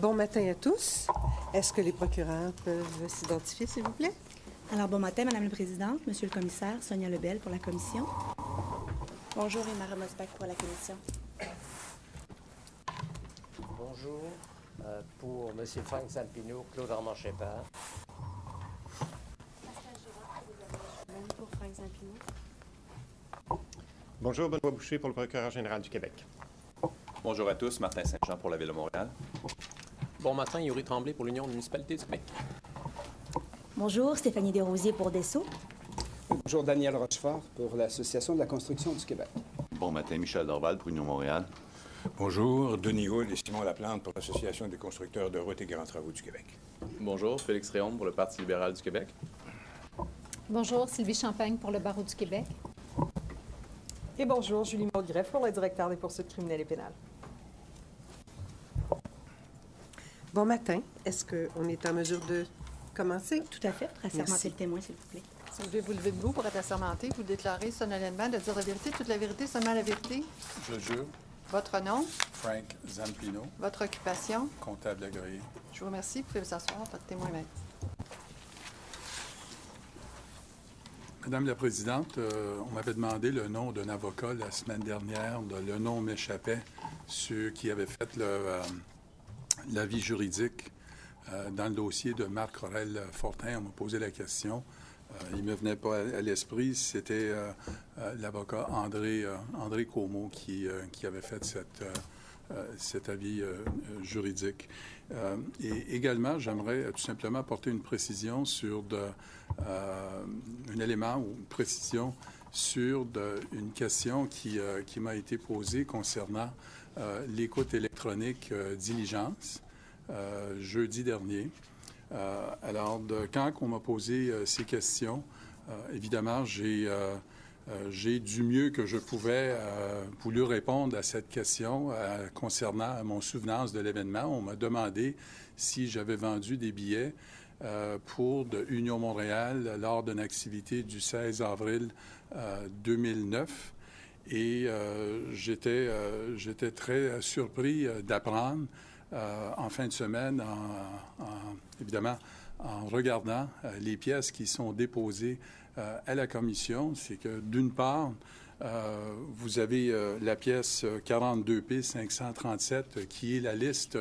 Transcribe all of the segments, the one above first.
Bon matin à tous. Est-ce que les procureurs peuvent s'identifier, s'il vous plaît? Alors, bon matin, Madame la Présidente, Monsieur le Commissaire, Sonia Lebel pour la Commission. Bonjour, Emma Mosbach pour la Commission. Bonjour. Euh, pour M. Frank Zampino, Claude Armand Shepard. pour Frank Zampino. Bonjour, Benoît Boucher pour le procureur général du Québec. Bonjour à tous, Martin Saint-Jean pour la Ville de Montréal. Bon matin, Yuri Tremblay pour l'Union municipalité du Québec. Bonjour, Stéphanie Desrosiers pour Dessau. Bonjour, Daniel Rochefort pour l'Association de la construction du Québec. Bon matin, Michel Dorval pour Union Montréal. Bonjour, Denis Gould et Simon Laplante pour l'Association des constructeurs de routes et grands travaux du Québec. Bonjour, Félix Réaume pour le Parti libéral du Québec. Bonjour, Sylvie Champagne pour le Barreau du Québec. Et bonjour, Julie Maudgreffe pour le directeur des poursuites criminelles et pénales. Bon matin. Est-ce qu'on est en mesure de commencer? Tout à fait. Assermenter le témoin, s'il vous plaît. Si vous voulez vous lever debout pour être assermenté, vous déclarez solennellement de dire la vérité, toute la vérité, seulement la vérité. Je jure. Votre nom? Frank Zampino. Votre occupation? Comptable agréé. Je vous remercie. Vous pouvez vous asseoir. Votre témoin maître. Madame la Présidente, euh, on m'avait demandé le nom d'un avocat la semaine dernière. Le nom m'échappait, ceux qui avaient fait le, euh, l'avis juridique euh, dans le dossier de Marc Aurel Fortin. On m'a posé la question. il ne me venait pas à, l'esprit. C'était l'avocat André, André Como qui, qui avait fait cette, cet avis juridique. et également, j'aimerais tout simplement apporter une précision sur de, euh, un élément ou une précision sur une question qui, euh, qui m'a été posée concernant euh, l'écoute électronique diligence jeudi dernier. alors, quand on m'a posé ces questions, évidemment, j'ai j'ai du mieux que je pouvais voulu répondre à cette question concernant mon souvenance de l'événement. On m'a demandé si j'avais vendu des billets euh, pour Union Montréal lors d'une activité du 16 avril 2009. Euh, Et euh, j'étais, j'étais très surpris d'apprendre en fin de semaine, évidemment, en regardant les pièces qui sont déposées à la commission, c'est que d'une part, vous avez la pièce 42P 537 qui est la liste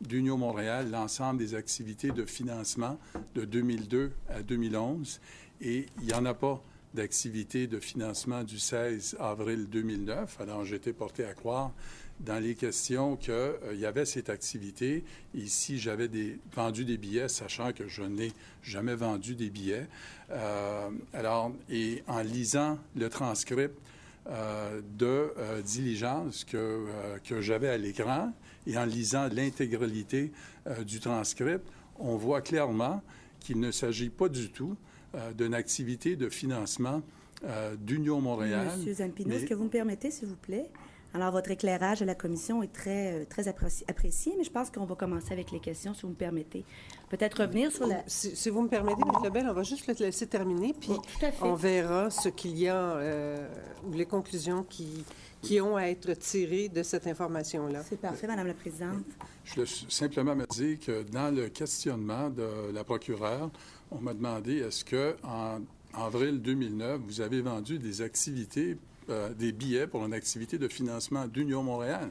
d'Union Montréal l'ensemble des activités de financement de 2002 à 2011 et il n'y en a pas d'activité de financement du 16 avril 2009. Alors, j'étais porté à croire dans les questions qu'il euh, y avait cette activité. Ici, j'avais vendu des billets, sachant que je n'ai jamais vendu des billets. Euh, alors, et en lisant le transcript euh, de diligence que, que j'avais à l'écran, et en lisant l'intégralité du transcript, on voit clairement qu'il ne s'agit pas du tout d'une activité de financement euh, d'Union Montréal. Monsieur Zampino, est-ce que vous me permettez, s'il vous plaît? Alors, votre éclairage à la commission est très, très apprécié, mais je pense qu'on va commencer avec les questions, si vous me permettez. Peut-être revenir sur la... Si, vous me permettez, M. Lebel, on va juste le laisser terminer, puis on verra ce qu'il y a, ou les conclusions qui, qui ont à être tirés de cette information-là. C'est parfait, Madame la Présidente. Je veux simplement me dire que dans le questionnement de la procureure, on m'a demandé est-ce que en avril 2009, vous avez vendu des activités euh, des billets pour une activité de financement d'Union Montréal?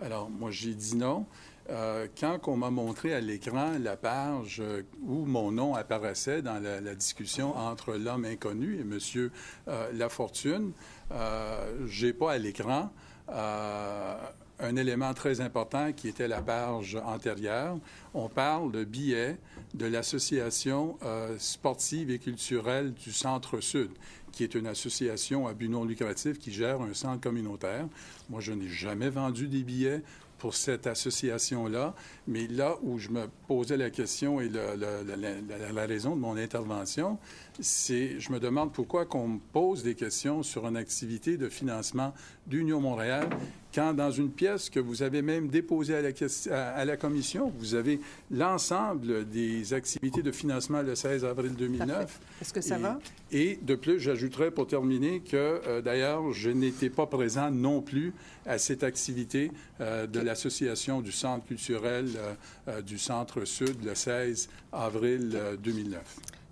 Alors, moi, j'ai dit non. Euh, quand on m'a montré à l'écran la page euh, où mon nom apparaissait dans la, discussion entre l'homme inconnu et M. Lafortune, j'ai pas à l'écran un élément très important qui était la page antérieure. On parle de billets de l'Association euh, sportive et culturelle du Centre-Sud, qui est une association à but non lucratif qui gère un centre communautaire. Moi, je n'ai jamais vendu des billets pour cette association-là. Mais là où je me posais la question et la, raison de mon intervention, c'est je me demande pourquoi qu'on me pose des questions sur une activité de financement d'Union Montréal quand dans une pièce que vous avez même déposée à la, à, la commission, vous avez l'ensemble des activités de financement le 16 avril 2009. Est-ce que ça va? Et de plus, j'ajouterais pour terminer que, euh, d'ailleurs, je n'étais pas présent non plus à cette activité euh, de la l'association du Centre culturel du Centre-Sud le 16 avril 2009.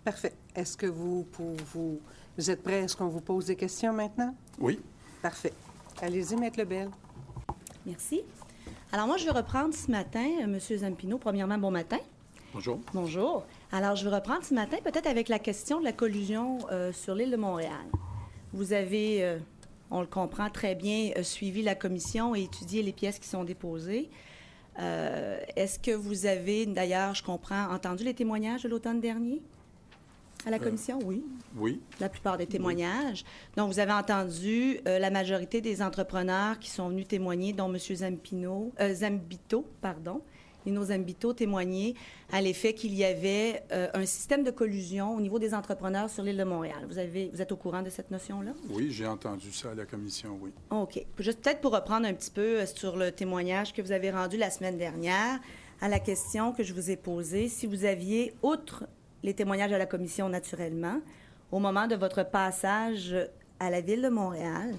Parfait. Est-ce que vous, vous, vous êtes prêt? Est-ce qu'on vous pose des questions maintenant? Oui. Parfait. Allez-y, Maître Lebel. Merci. Alors, moi, je vais reprendre ce matin, M. Zampino. Premièrement, bon matin. Bonjour. Bonjour. Alors, je vais reprendre ce matin peut-être avec la question de la collusion sur l'île de Montréal. Vous avez, on le comprend très bien, suivi la commission et étudié les pièces qui sont déposées. Est-ce que vous avez, d'ailleurs, je comprends, entendu les témoignages de l'automne dernier? À la commission, oui. Oui. La plupart des témoignages. Donc, vous avez entendu la majorité des entrepreneurs qui sont venus témoigner, dont M. Zampino, Zambito, pardon, Lino Zambito, témoigner à l'effet qu'il y avait un système de collusion au niveau des entrepreneurs sur l'île de Montréal. Vous, avez, vous êtes au courant de cette notion-là? Oui, j'ai entendu ça à la commission, oui. OK. Juste peut-être pour reprendre un petit peu sur le témoignage que vous avez rendu la semaine dernière, à la question que je vous ai posée, si vous aviez, outre les témoignages à la commission naturellement, au moment de votre passage à la ville de Montréal,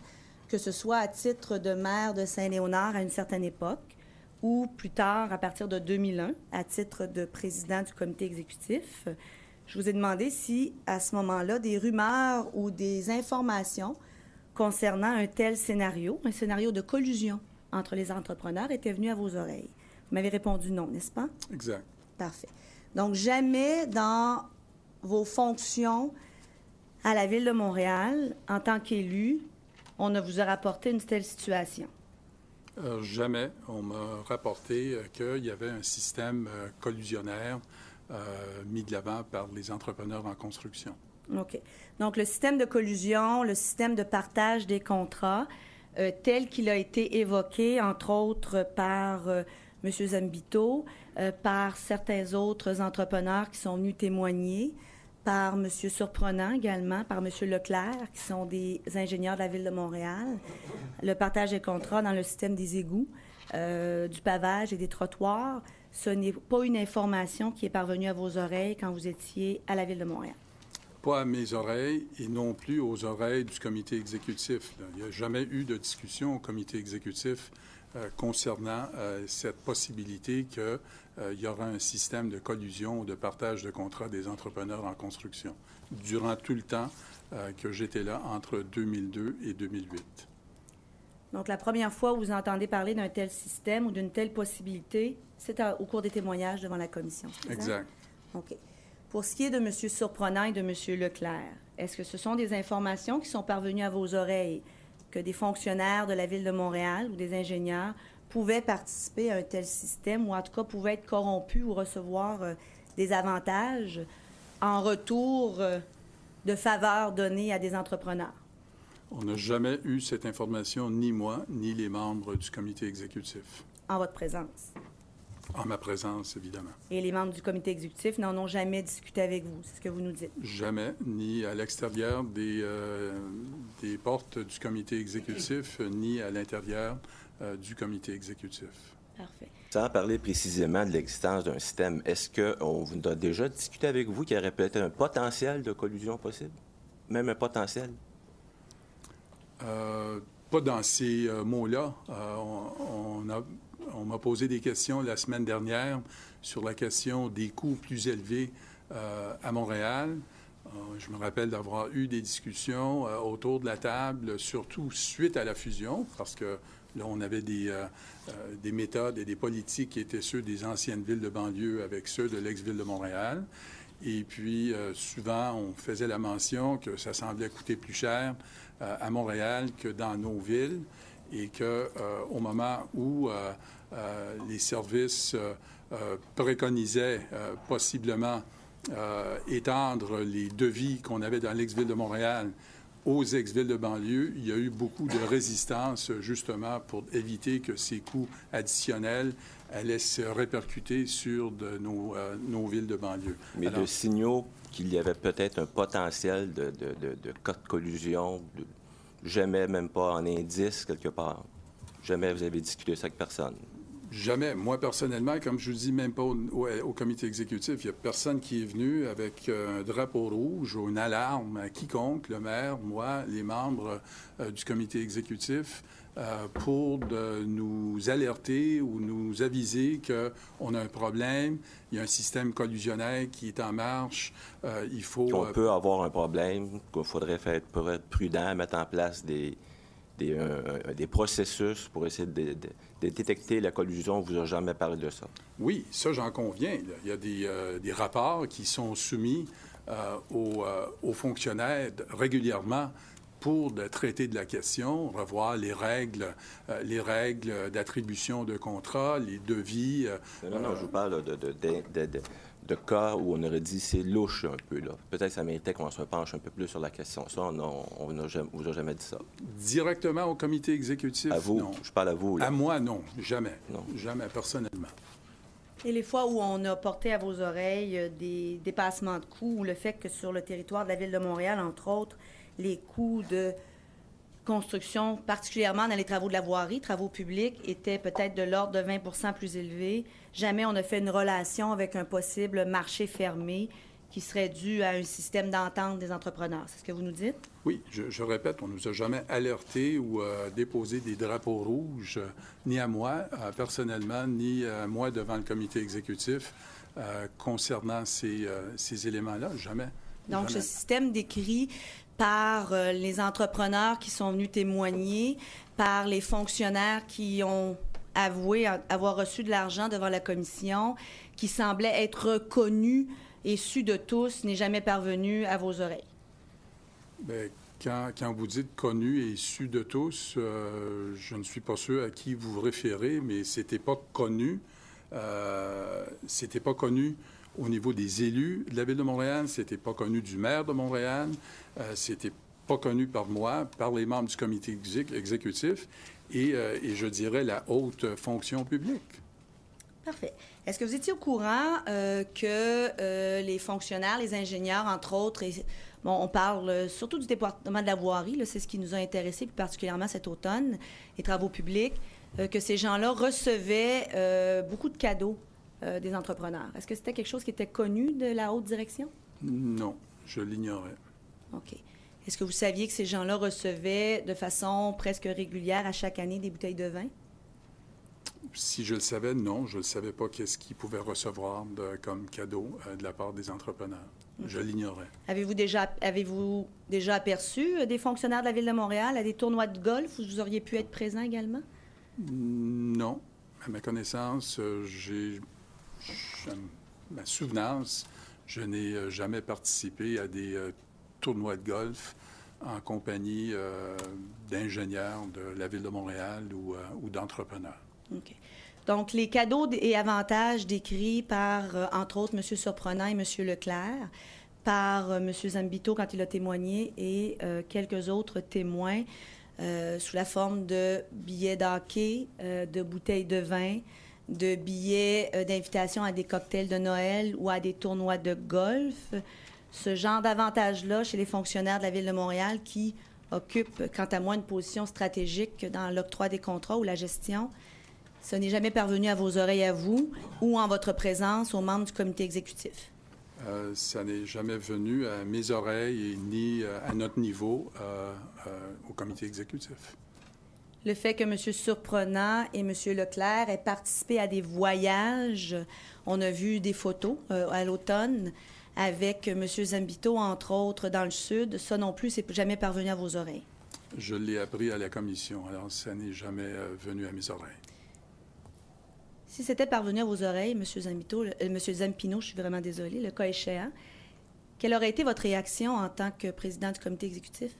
que ce soit à titre de maire de Saint-Léonard à une certaine époque, ou plus tard, à partir de 2001, à titre de président du comité exécutif, je vous ai demandé si, à ce moment-là, des rumeurs ou des informations concernant un tel scénario, un scénario de collusion entre les entrepreneurs, étaient venues à vos oreilles. Vous m'avez répondu non, n'est-ce pas? Exact. Parfait. Donc, jamais dans vos fonctions à la Ville de Montréal, en tant qu'élu, on ne vous a rapporté une telle situation? Euh, jamais. On m'a rapporté euh, qu'il y avait un système euh, collusionnaire mis de l'avant par les entrepreneurs en construction. OK. Donc, le système de collusion, le système de partage des contrats, tel qu'il a été évoqué, entre autres, par M. Zambito, par certains autres entrepreneurs qui sont venus témoigner, par M. Surprenant également, par M. Leclerc, qui sont des ingénieurs de la Ville de Montréal, le partage des contrats dans le système des égouts, du pavage et des trottoirs. Ce n'est pas une information qui est parvenue à vos oreilles quand vous étiez à la Ville de Montréal. Pas à mes oreilles et non plus aux oreilles du comité exécutif. Il n'y a jamais eu de discussion au comité exécutif concernant cette possibilité qu'il y aura un système de collusion ou de partage de contrats des entrepreneurs en construction durant tout le temps que j'étais là entre 2002 et 2008. Donc, la première fois où vous entendez parler d'un tel système ou d'une telle possibilité, c'est au cours des témoignages devant la commission. Exact. OK. Pour ce qui est de M. Surprenant et de M. Leclerc, est-ce que ce sont des informations qui sont parvenues à vos oreilles? Que des fonctionnaires de la Ville de Montréal ou des ingénieurs pouvaient participer à un tel système ou en tout cas pouvaient être corrompus ou recevoir des avantages en retour de faveurs données à des entrepreneurs? On n'a jamais eu cette information, ni moi, ni les membres du comité exécutif. En votre présence? En ma présence, évidemment. Et les membres du comité exécutif n'en ont jamais discuté avec vous, c'est ce que vous nous dites? Jamais, ni à l'extérieur des, des portes du comité exécutif, ni à l'intérieur du comité exécutif. Parfait. Sans parler précisément de l'existence d'un système, est-ce qu'on vous a déjà discuté avec vous qu'il y aurait peut-être un potentiel de collusion possible? Même un potentiel? pas dans ces mots-là. on, a on m'a posé des questions la semaine dernière sur la question des coûts plus élevés à Montréal. je me rappelle d'avoir eu des discussions autour de la table, surtout suite à la fusion, parce que là, on avait des, des méthodes et des politiques qui étaient ceux des anciennes villes de banlieue avec ceux de l'ex-ville de Montréal. Et puis, souvent, on faisait la mention que ça semblait coûter plus cher à Montréal que dans nos villes et qu'au moment où les services préconisaient possiblement étendre les devis qu'on avait dans l'ex-ville de Montréal aux ex-villes de banlieue, il y a eu beaucoup de résistance justement pour éviter que ces coûts additionnels allaient se répercuter sur de nos, nos, villes de banlieue. Mais de signaux qu'il y avait peut-être un potentiel de, de, de, de cas de collusion, jamais même pas en indice quelque part. Jamais vous avez discuté ça avec personne. Jamais. Moi, personnellement, comme je vous dis, même pas au, comité exécutif, il n'y a personne qui est venu avec euh, un drapeau rouge ou une alarme à quiconque, le maire, moi, les membres euh, du comité exécutif, euh, pour de nous alerter ou nous aviser qu'on a un problème, il y a un système collusionnaire qui est en marche, il faut... On peut avoir un problème, qu'il faudrait faire, pour être prudent, mettre en place des, des, des processus pour essayer de de détecter la collusion. On vous a jamais parlé de ça. Oui, ça, j'en conviens. Il y a des, euh, des rapports qui sont soumis euh, aux, euh, aux, fonctionnaires régulièrement pour de traiter de la question, revoir les règles, les règles d'attribution de contrats, les devis. non, non, je vous parle de, de, de de cas où on aurait dit c'est louche un peu. Là. Peut-être que ça méritait qu'on se penche un peu plus sur la question. Ça, on, on ne vous a jamais dit ça. Directement au comité exécutif? À vous? Non. Je parle à vous. À moi, non. Jamais. Non. Jamais, personnellement. Et les fois où on a porté à vos oreilles euh, des dépassements de coûts ou le fait que sur le territoire de la Ville de Montréal, entre autres, les coûts de construction, particulièrement dans les travaux de la voirie, travaux publics, étaient peut-être de l'ordre de 20% plus élevés. Jamais on n'a fait une relation avec un possible marché fermé qui serait dû à un système d'entente des entrepreneurs. C'est ce que vous nous dites? Oui, je, répète, on ne nous a jamais alerté ou euh, déposé des drapeaux rouges, euh, ni à moi euh, personnellement, ni à moi devant le comité exécutif concernant ces, ces éléments-là. Jamais. Donc, ce système décrit par euh, les entrepreneurs qui sont venus témoigner, par les fonctionnaires qui ont avoué avoir reçu de l'argent devant la commission, qui semblait être reconnu et su de tous, n'est jamais parvenu à vos oreilles. Bien, quand, quand, vous dites connu et su de tous, euh, je ne suis pas sûr à qui vous vous référez, mais c'était pas connu. Euh, c'était pas connu au niveau des élus de la Ville de Montréal, c'était pas connu du maire de Montréal, euh, c'était pas connu par moi, par les membres du comité exécutif et, euh, et, je dirais la haute fonction publique. Parfait. Est-ce que vous étiez au courant euh, que les fonctionnaires, les ingénieurs, entre autres, et, bon, on parle surtout du département de la voirie, c'est ce qui nous a intéressés plus particulièrement cet automne, les travaux publics, que ces gens-là recevaient beaucoup de cadeaux euh, des entrepreneurs. Est-ce que c'était quelque chose qui était connu de la haute direction? Non, je l'ignorais. OK. Est-ce que vous saviez que ces gens-là recevaient de façon presque régulière à chaque année des bouteilles de vin? Si je le savais, non. Je ne savais pas qu'est-ce qu'ils pouvaient recevoir comme cadeau euh, de la part des entrepreneurs. Je l'ignorais. Avez-vous déjà, avez-vous déjà aperçu euh, des fonctionnaires de la Ville de Montréal à des tournois de golf où vous auriez pu être présent également? Non. À ma connaissance, j'ai ma souvenance, je n'ai euh, jamais participé à des euh, tournois de golf en compagnie euh, d'ingénieurs de la Ville de Montréal ou, d'entrepreneurs. OK. Donc, les cadeaux et avantages décrits par, entre autres, M. Surprenant et M. Leclerc, par M. Zambito quand il a témoigné et quelques autres témoins sous la forme de billets d'hockey, de bouteilles de vin, de billets euh, d'invitation à des cocktails de Noël ou à des tournois de golf. Ce genre d'avantage-là chez les fonctionnaires de la Ville de Montréal qui occupent, quant à moi, une position stratégique dans l'octroi des contrats ou la gestion, ce n'est jamais parvenu à vos oreilles à vous ou en votre présence aux membres du comité exécutif? Euh, ça n'est jamais venu à mes oreilles ni euh, à notre niveau au comité exécutif le fait que M. Surprenant et M. Leclerc aient participé à des voyages. On a vu des photos euh, à l'automne avec M. Zambito, entre autres, dans le Sud. Ça non plus, c'est jamais parvenu à vos oreilles. Je l'ai appris à la commission, alors ça n'est jamais euh, venu à mes oreilles. Si c'était parvenu à vos oreilles, M. Zambito, euh, M. Zampino, je suis vraiment désolée, le cas échéant, quelle aurait été votre réaction en tant que président du comité exécutif?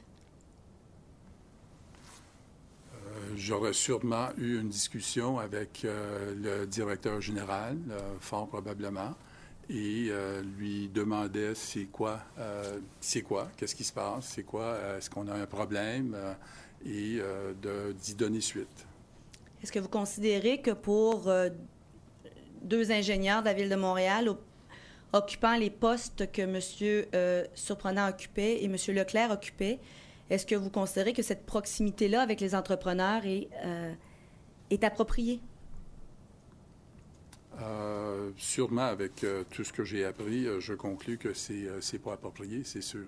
J'aurais sûrement eu une discussion avec euh, le directeur général, euh, fort probablement, et euh, lui demandais c'est quoi, c'est quoi, qu'est-ce qui se passe, c'est quoi, est-ce qu'on a un problème, et d'y donner suite. Est-ce que vous considérez que pour deux ingénieurs de la Ville de Montréal, occupant les postes que M. Surprenant occupait et M. Leclerc occupait, est-ce que vous considérez que cette proximité-là avec les entrepreneurs est, euh, est appropriée? Euh, sûrement, avec euh, tout ce que j'ai appris, je conclus que c'est n'est pas approprié, c'est sûr.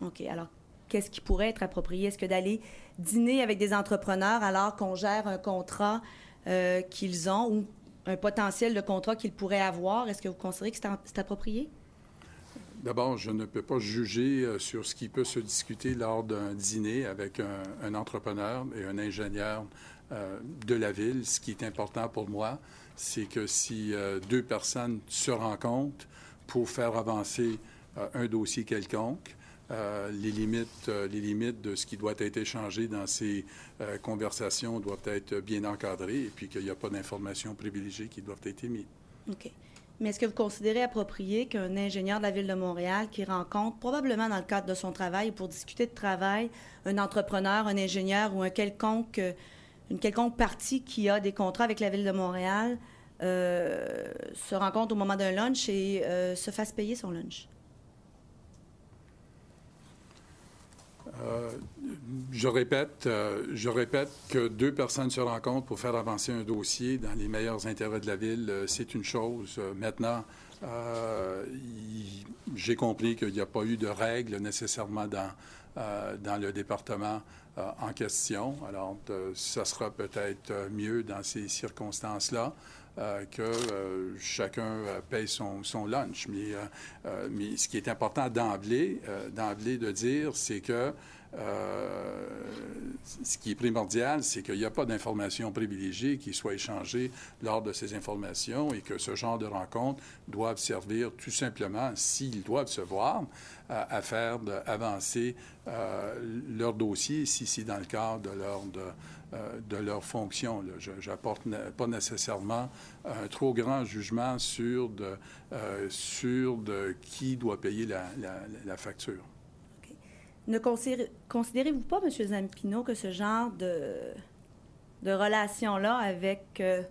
OK. Alors, qu'est-ce qui pourrait être approprié? Est-ce que d'aller dîner avec des entrepreneurs alors qu'on gère un contrat qu'ils ont ou un potentiel de contrat qu'ils pourraient avoir, est-ce que vous considérez que c'est approprié? D'abord, je ne peux pas juger sur ce qui peut se discuter lors d'un dîner avec un, entrepreneur et un ingénieur de la ville. Ce qui est important pour moi, c'est que si euh, deux personnes se rencontrent pour faire avancer euh, un dossier quelconque, euh, les, limites, de ce qui doit être échangé dans ces conversations doivent être bien encadrées et puis qu'il n'y a pas d'informations privilégiées qui doivent être émises. Mais est-ce que vous considérez approprié qu'un ingénieur de la Ville de Montréal qui rencontre, probablement dans le cadre de son travail, pour discuter de travail, un entrepreneur, un ingénieur ou un quelconque une quelconque partie qui a des contrats avec la Ville de Montréal euh, se rencontre au moment d'un lunch et euh, se fasse payer son lunch? Euh, je répète, je répète que deux personnes se rencontrent pour faire avancer un dossier dans les meilleurs intérêts de la ville, c'est une chose. maintenant, j'ai compris qu'il n'y a pas eu de règles nécessairement dans, dans le département euh, en question. Alors, ça sera peut-être euh, mieux dans ces circonstances-là. Euh, que chacun paye son, lunch. Mais, ce qui est important d'emblée, d'emblée de dire, c'est que euh, ce qui est primordial, c'est qu'il n'y a pas d'informations privilégiées qui soient échangées lors de ces informations et que ce genre de rencontres doivent servir tout simplement, s'ils doivent se voir, à, faire avancer euh, leur dossier, si c'est dans le cadre de leur, euh, de leur fonction. Je n'apporte pas nécessairement un trop grand jugement sur, de, sur de qui doit payer la, la facture. Ne considérez-vous pas, M. Zampino, que ce genre de, de relation-là avec euh,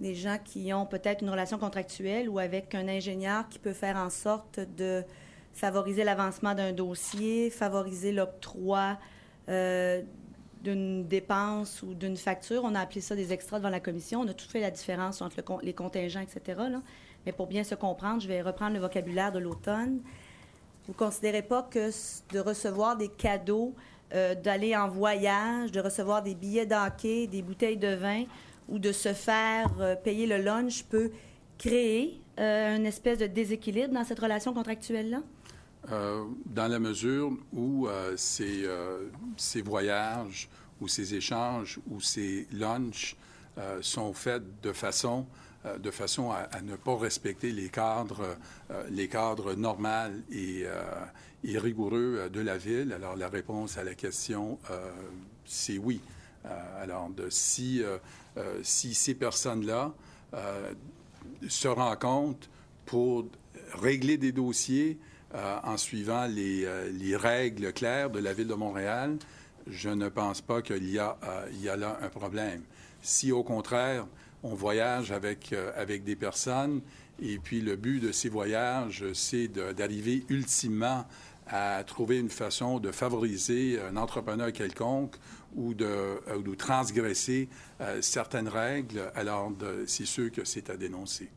des gens qui ont peut-être une relation contractuelle ou avec un ingénieur qui peut faire en sorte de favoriser l'avancement d'un dossier, favoriser l'octroi euh, d'une dépense ou d'une facture. On a appelé ça des extras devant la commission. On a tout fait la différence entre les contingents, etc. Mais pour bien se comprendre, je vais reprendre le vocabulaire de l'automne. Vous ne considérez pas que de recevoir des cadeaux, euh, d'aller en voyage, de recevoir des billets d'hockey, des bouteilles de vin ou de se faire euh, payer le lunch peut créer euh, une espèce de déséquilibre dans cette relation contractuelle-là? Dans la mesure où ces, ces, voyages ou ces échanges ou ces lunchs sont faits de façon euh, de façon à, ne pas respecter les cadres, euh, les cadres normaux et, euh, rigoureux de la ville. Alors, la réponse à la question, c'est oui. alors, si, si ces personnes-là se rencontrent pour régler des dossiers en suivant les, les, règles claires de la Ville de Montréal, je ne pense pas qu'il y, a, a là un problème. Si, au contraire, on voyage avec, euh, des personnes et puis le but de ces voyages, c'est d'arriver ultimement à trouver une façon de favoriser un entrepreneur quelconque ou de, euh, transgresser euh, certaines règles, alors c'est sûr que c'est à dénoncer.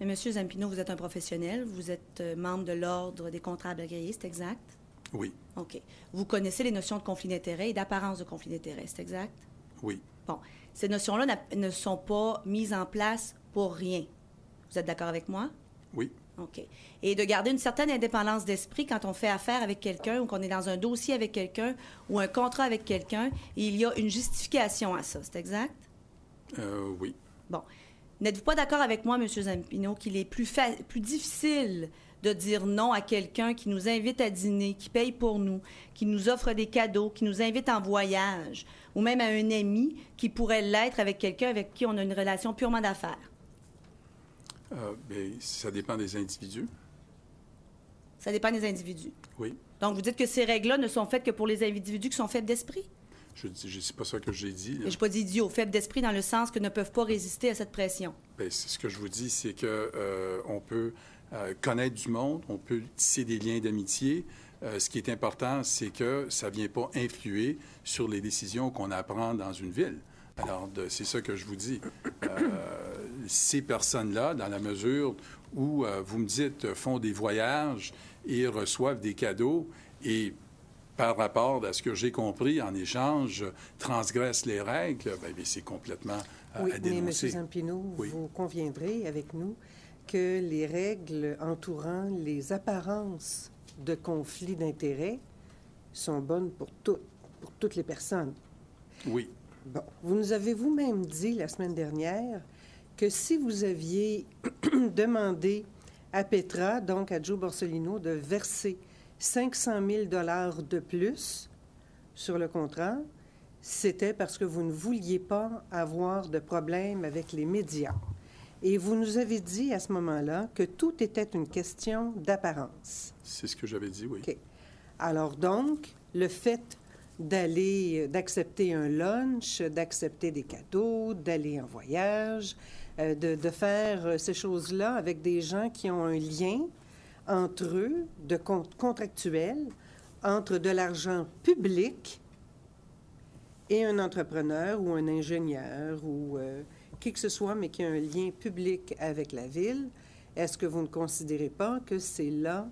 Mais Monsieur Zampino, vous êtes un professionnel, vous êtes membre de l'Ordre des comptables agréés, c'est exact? Oui. OK. Vous connaissez les notions de conflit d'intérêt et d'apparence de conflit d'intérêt, c'est exact? Oui. Bon ces notions-là ne sont pas mises en place pour rien. Vous êtes d'accord avec moi? Oui. OK. Et de garder une certaine indépendance d'esprit quand on fait affaire avec quelqu'un ou qu'on est dans un dossier avec quelqu'un ou un contrat avec quelqu'un, il y a une justification à ça, c'est exact? Euh, oui. Bon. N'êtes-vous pas d'accord avec moi, M. Zampino, qu'il est plus, plus difficile de dire non à quelqu'un qui nous invite à dîner, qui paye pour nous, qui nous offre des cadeaux, qui nous invite en voyage, ou même à un ami qui pourrait l'être avec quelqu'un avec qui on a une relation purement d'affaires? Euh, bien, ça dépend des individus. Ça dépend des individus. Oui. Donc, vous dites que ces règles-là ne sont faites que pour les individus qui sont faibles d'esprit? Je ne sais pas ça que j'ai dit. Je n'ai pas dit idiot, faibles d'esprit dans le sens que ne peuvent pas résister à cette pression. Bien, ce que je vous dis, c'est que euh, on peut euh, connaître du monde, on peut tisser des liens d'amitié. Euh, ce qui est important, c'est que ça ne vient pas influer sur les décisions qu'on apprend dans une ville. Alors, c'est ça que je vous dis. Ces personnes-là, dans la mesure où vous me dites font des voyages et reçoivent des cadeaux et par rapport à ce que j'ai compris en échange transgressent les règles, ben, bien, c'est complètement euh, Oui, à mais M. Zampino, Oui. vous conviendrez avec nous que les règles entourant les apparences de conflits d'intérêts sont bonnes pour, toutes, pour toutes les personnes. Oui. Bon, vous nous avez vous-même dit la semaine dernière que si vous aviez demandé à Petra, donc à Joe Borsellino, de verser 500 000 dollars de plus sur le contrat, c'était parce que vous ne vouliez pas avoir de problème avec les médias. Et vous nous avez dit à ce moment-là que tout était une question d'apparence. C'est ce que j'avais dit, oui. Alors donc, le fait d'aller, d'accepter un lunch, d'accepter des cadeaux, d'aller en voyage, euh, de, de faire ces choses-là avec des gens qui ont un lien entre eux, de con- contractuel, entre de l'argent public et un entrepreneur ou un ingénieur ou euh, qui que ce soit, mais qui a un lien public avec la ville, est-ce que vous ne considérez pas que c'est là,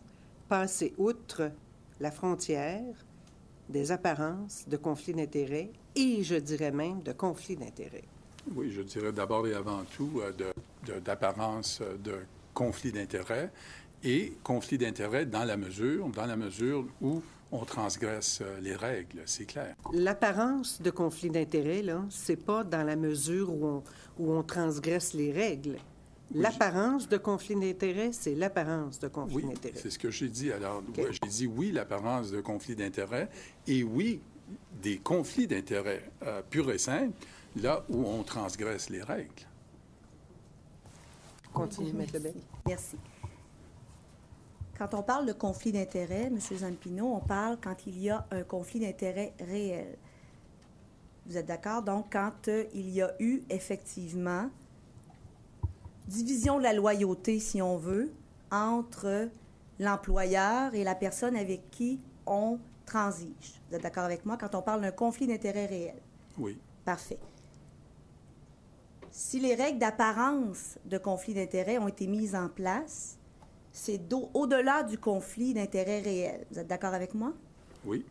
passer outre la frontière des apparences de conflits d'intérêts et, je dirais même, de conflits d'intérêts? Oui, je dirais d'abord et avant tout euh, de- de- d'apparence euh, de, conflit d'intérêts et conflit d'intérêts dans la mesure, dans la mesure où on transgresse euh, les règles, c'est clair. L'apparence de conflit d'intérêts, là, c'est pas dans la mesure où on, où on transgresse les règles. L'apparence de conflit d'intérêts, c'est l'apparence de conflit Oui, d'intérêts. c'est ce que j'ai dit. Alors, ouais, j'ai dit oui, l'apparence de conflit d'intérêts et oui, des conflits d'intérêts euh, purs et simples, là où on transgresse les règles. Continuez, Maître Lebel. Merci. Quand on parle de conflit d'intérêts, M. Zampino, on parle quand il y a un conflit d'intérêts réel. Vous êtes d'accord? Donc, quand euh, il y a eu effectivement division de la loyauté, si on veut, entre l'employeur et la personne avec qui on transige. Vous êtes d'accord avec moi? Quand on parle d'un conflit d'intérêts réel? Oui. Parfait. Si les règles d'apparence de conflit d'intérêts ont été mises en place, c'est au-delà du conflit d'intérêts réel. Vous êtes d'accord avec moi? Oui.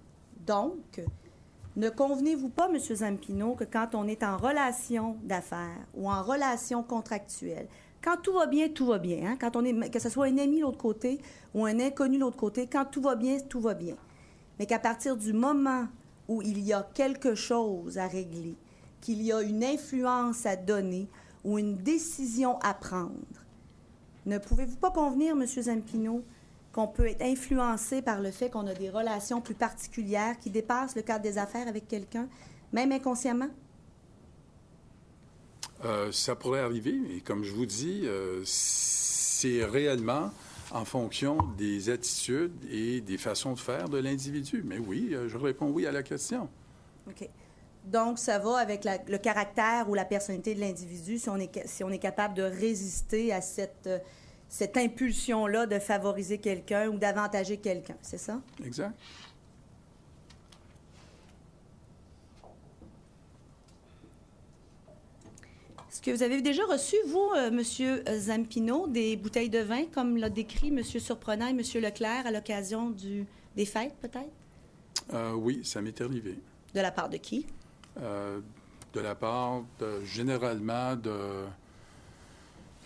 Donc, ne convenez-vous pas, M. Zampino, que quand on est en relation d'affaires ou en relation contractuelle, quand tout va bien, tout va bien. hein, Quand on est, que ce soit un ami de l'autre côté ou un inconnu de l'autre côté, quand tout va bien, tout va bien. Mais qu'à partir du moment où il y a quelque chose à régler, qu'il y a une influence à donner ou une décision à prendre, ne pouvez-vous pas convenir, M. Zampino, qu'on peut être influencé par le fait qu'on a des relations plus particulières qui dépassent le cadre des affaires avec quelqu'un, même inconsciemment? Euh, ça pourrait arriver, mais comme je vous dis, euh, c'est réellement en fonction des attitudes et des façons de faire de l'individu. Mais oui, euh, je réponds oui à la question. OK. Donc, ça va avec la- le caractère ou la personnalité de l'individu si, on est si on est capable de résister à cette, euh, cette impulsion-là de favoriser quelqu'un ou d'avantager quelqu'un, c'est ça? Exact. Est-ce que vous avez déjà reçu, vous, euh, Monsieur Zampino, des bouteilles de vin, comme l'a décrit Monsieur Surprenant et Monsieur Leclerc à l'occasion du, des fêtes, peut-être? Euh, oui, ça m'est arrivé. De la part de qui? Euh, de la part, de- généralement, de,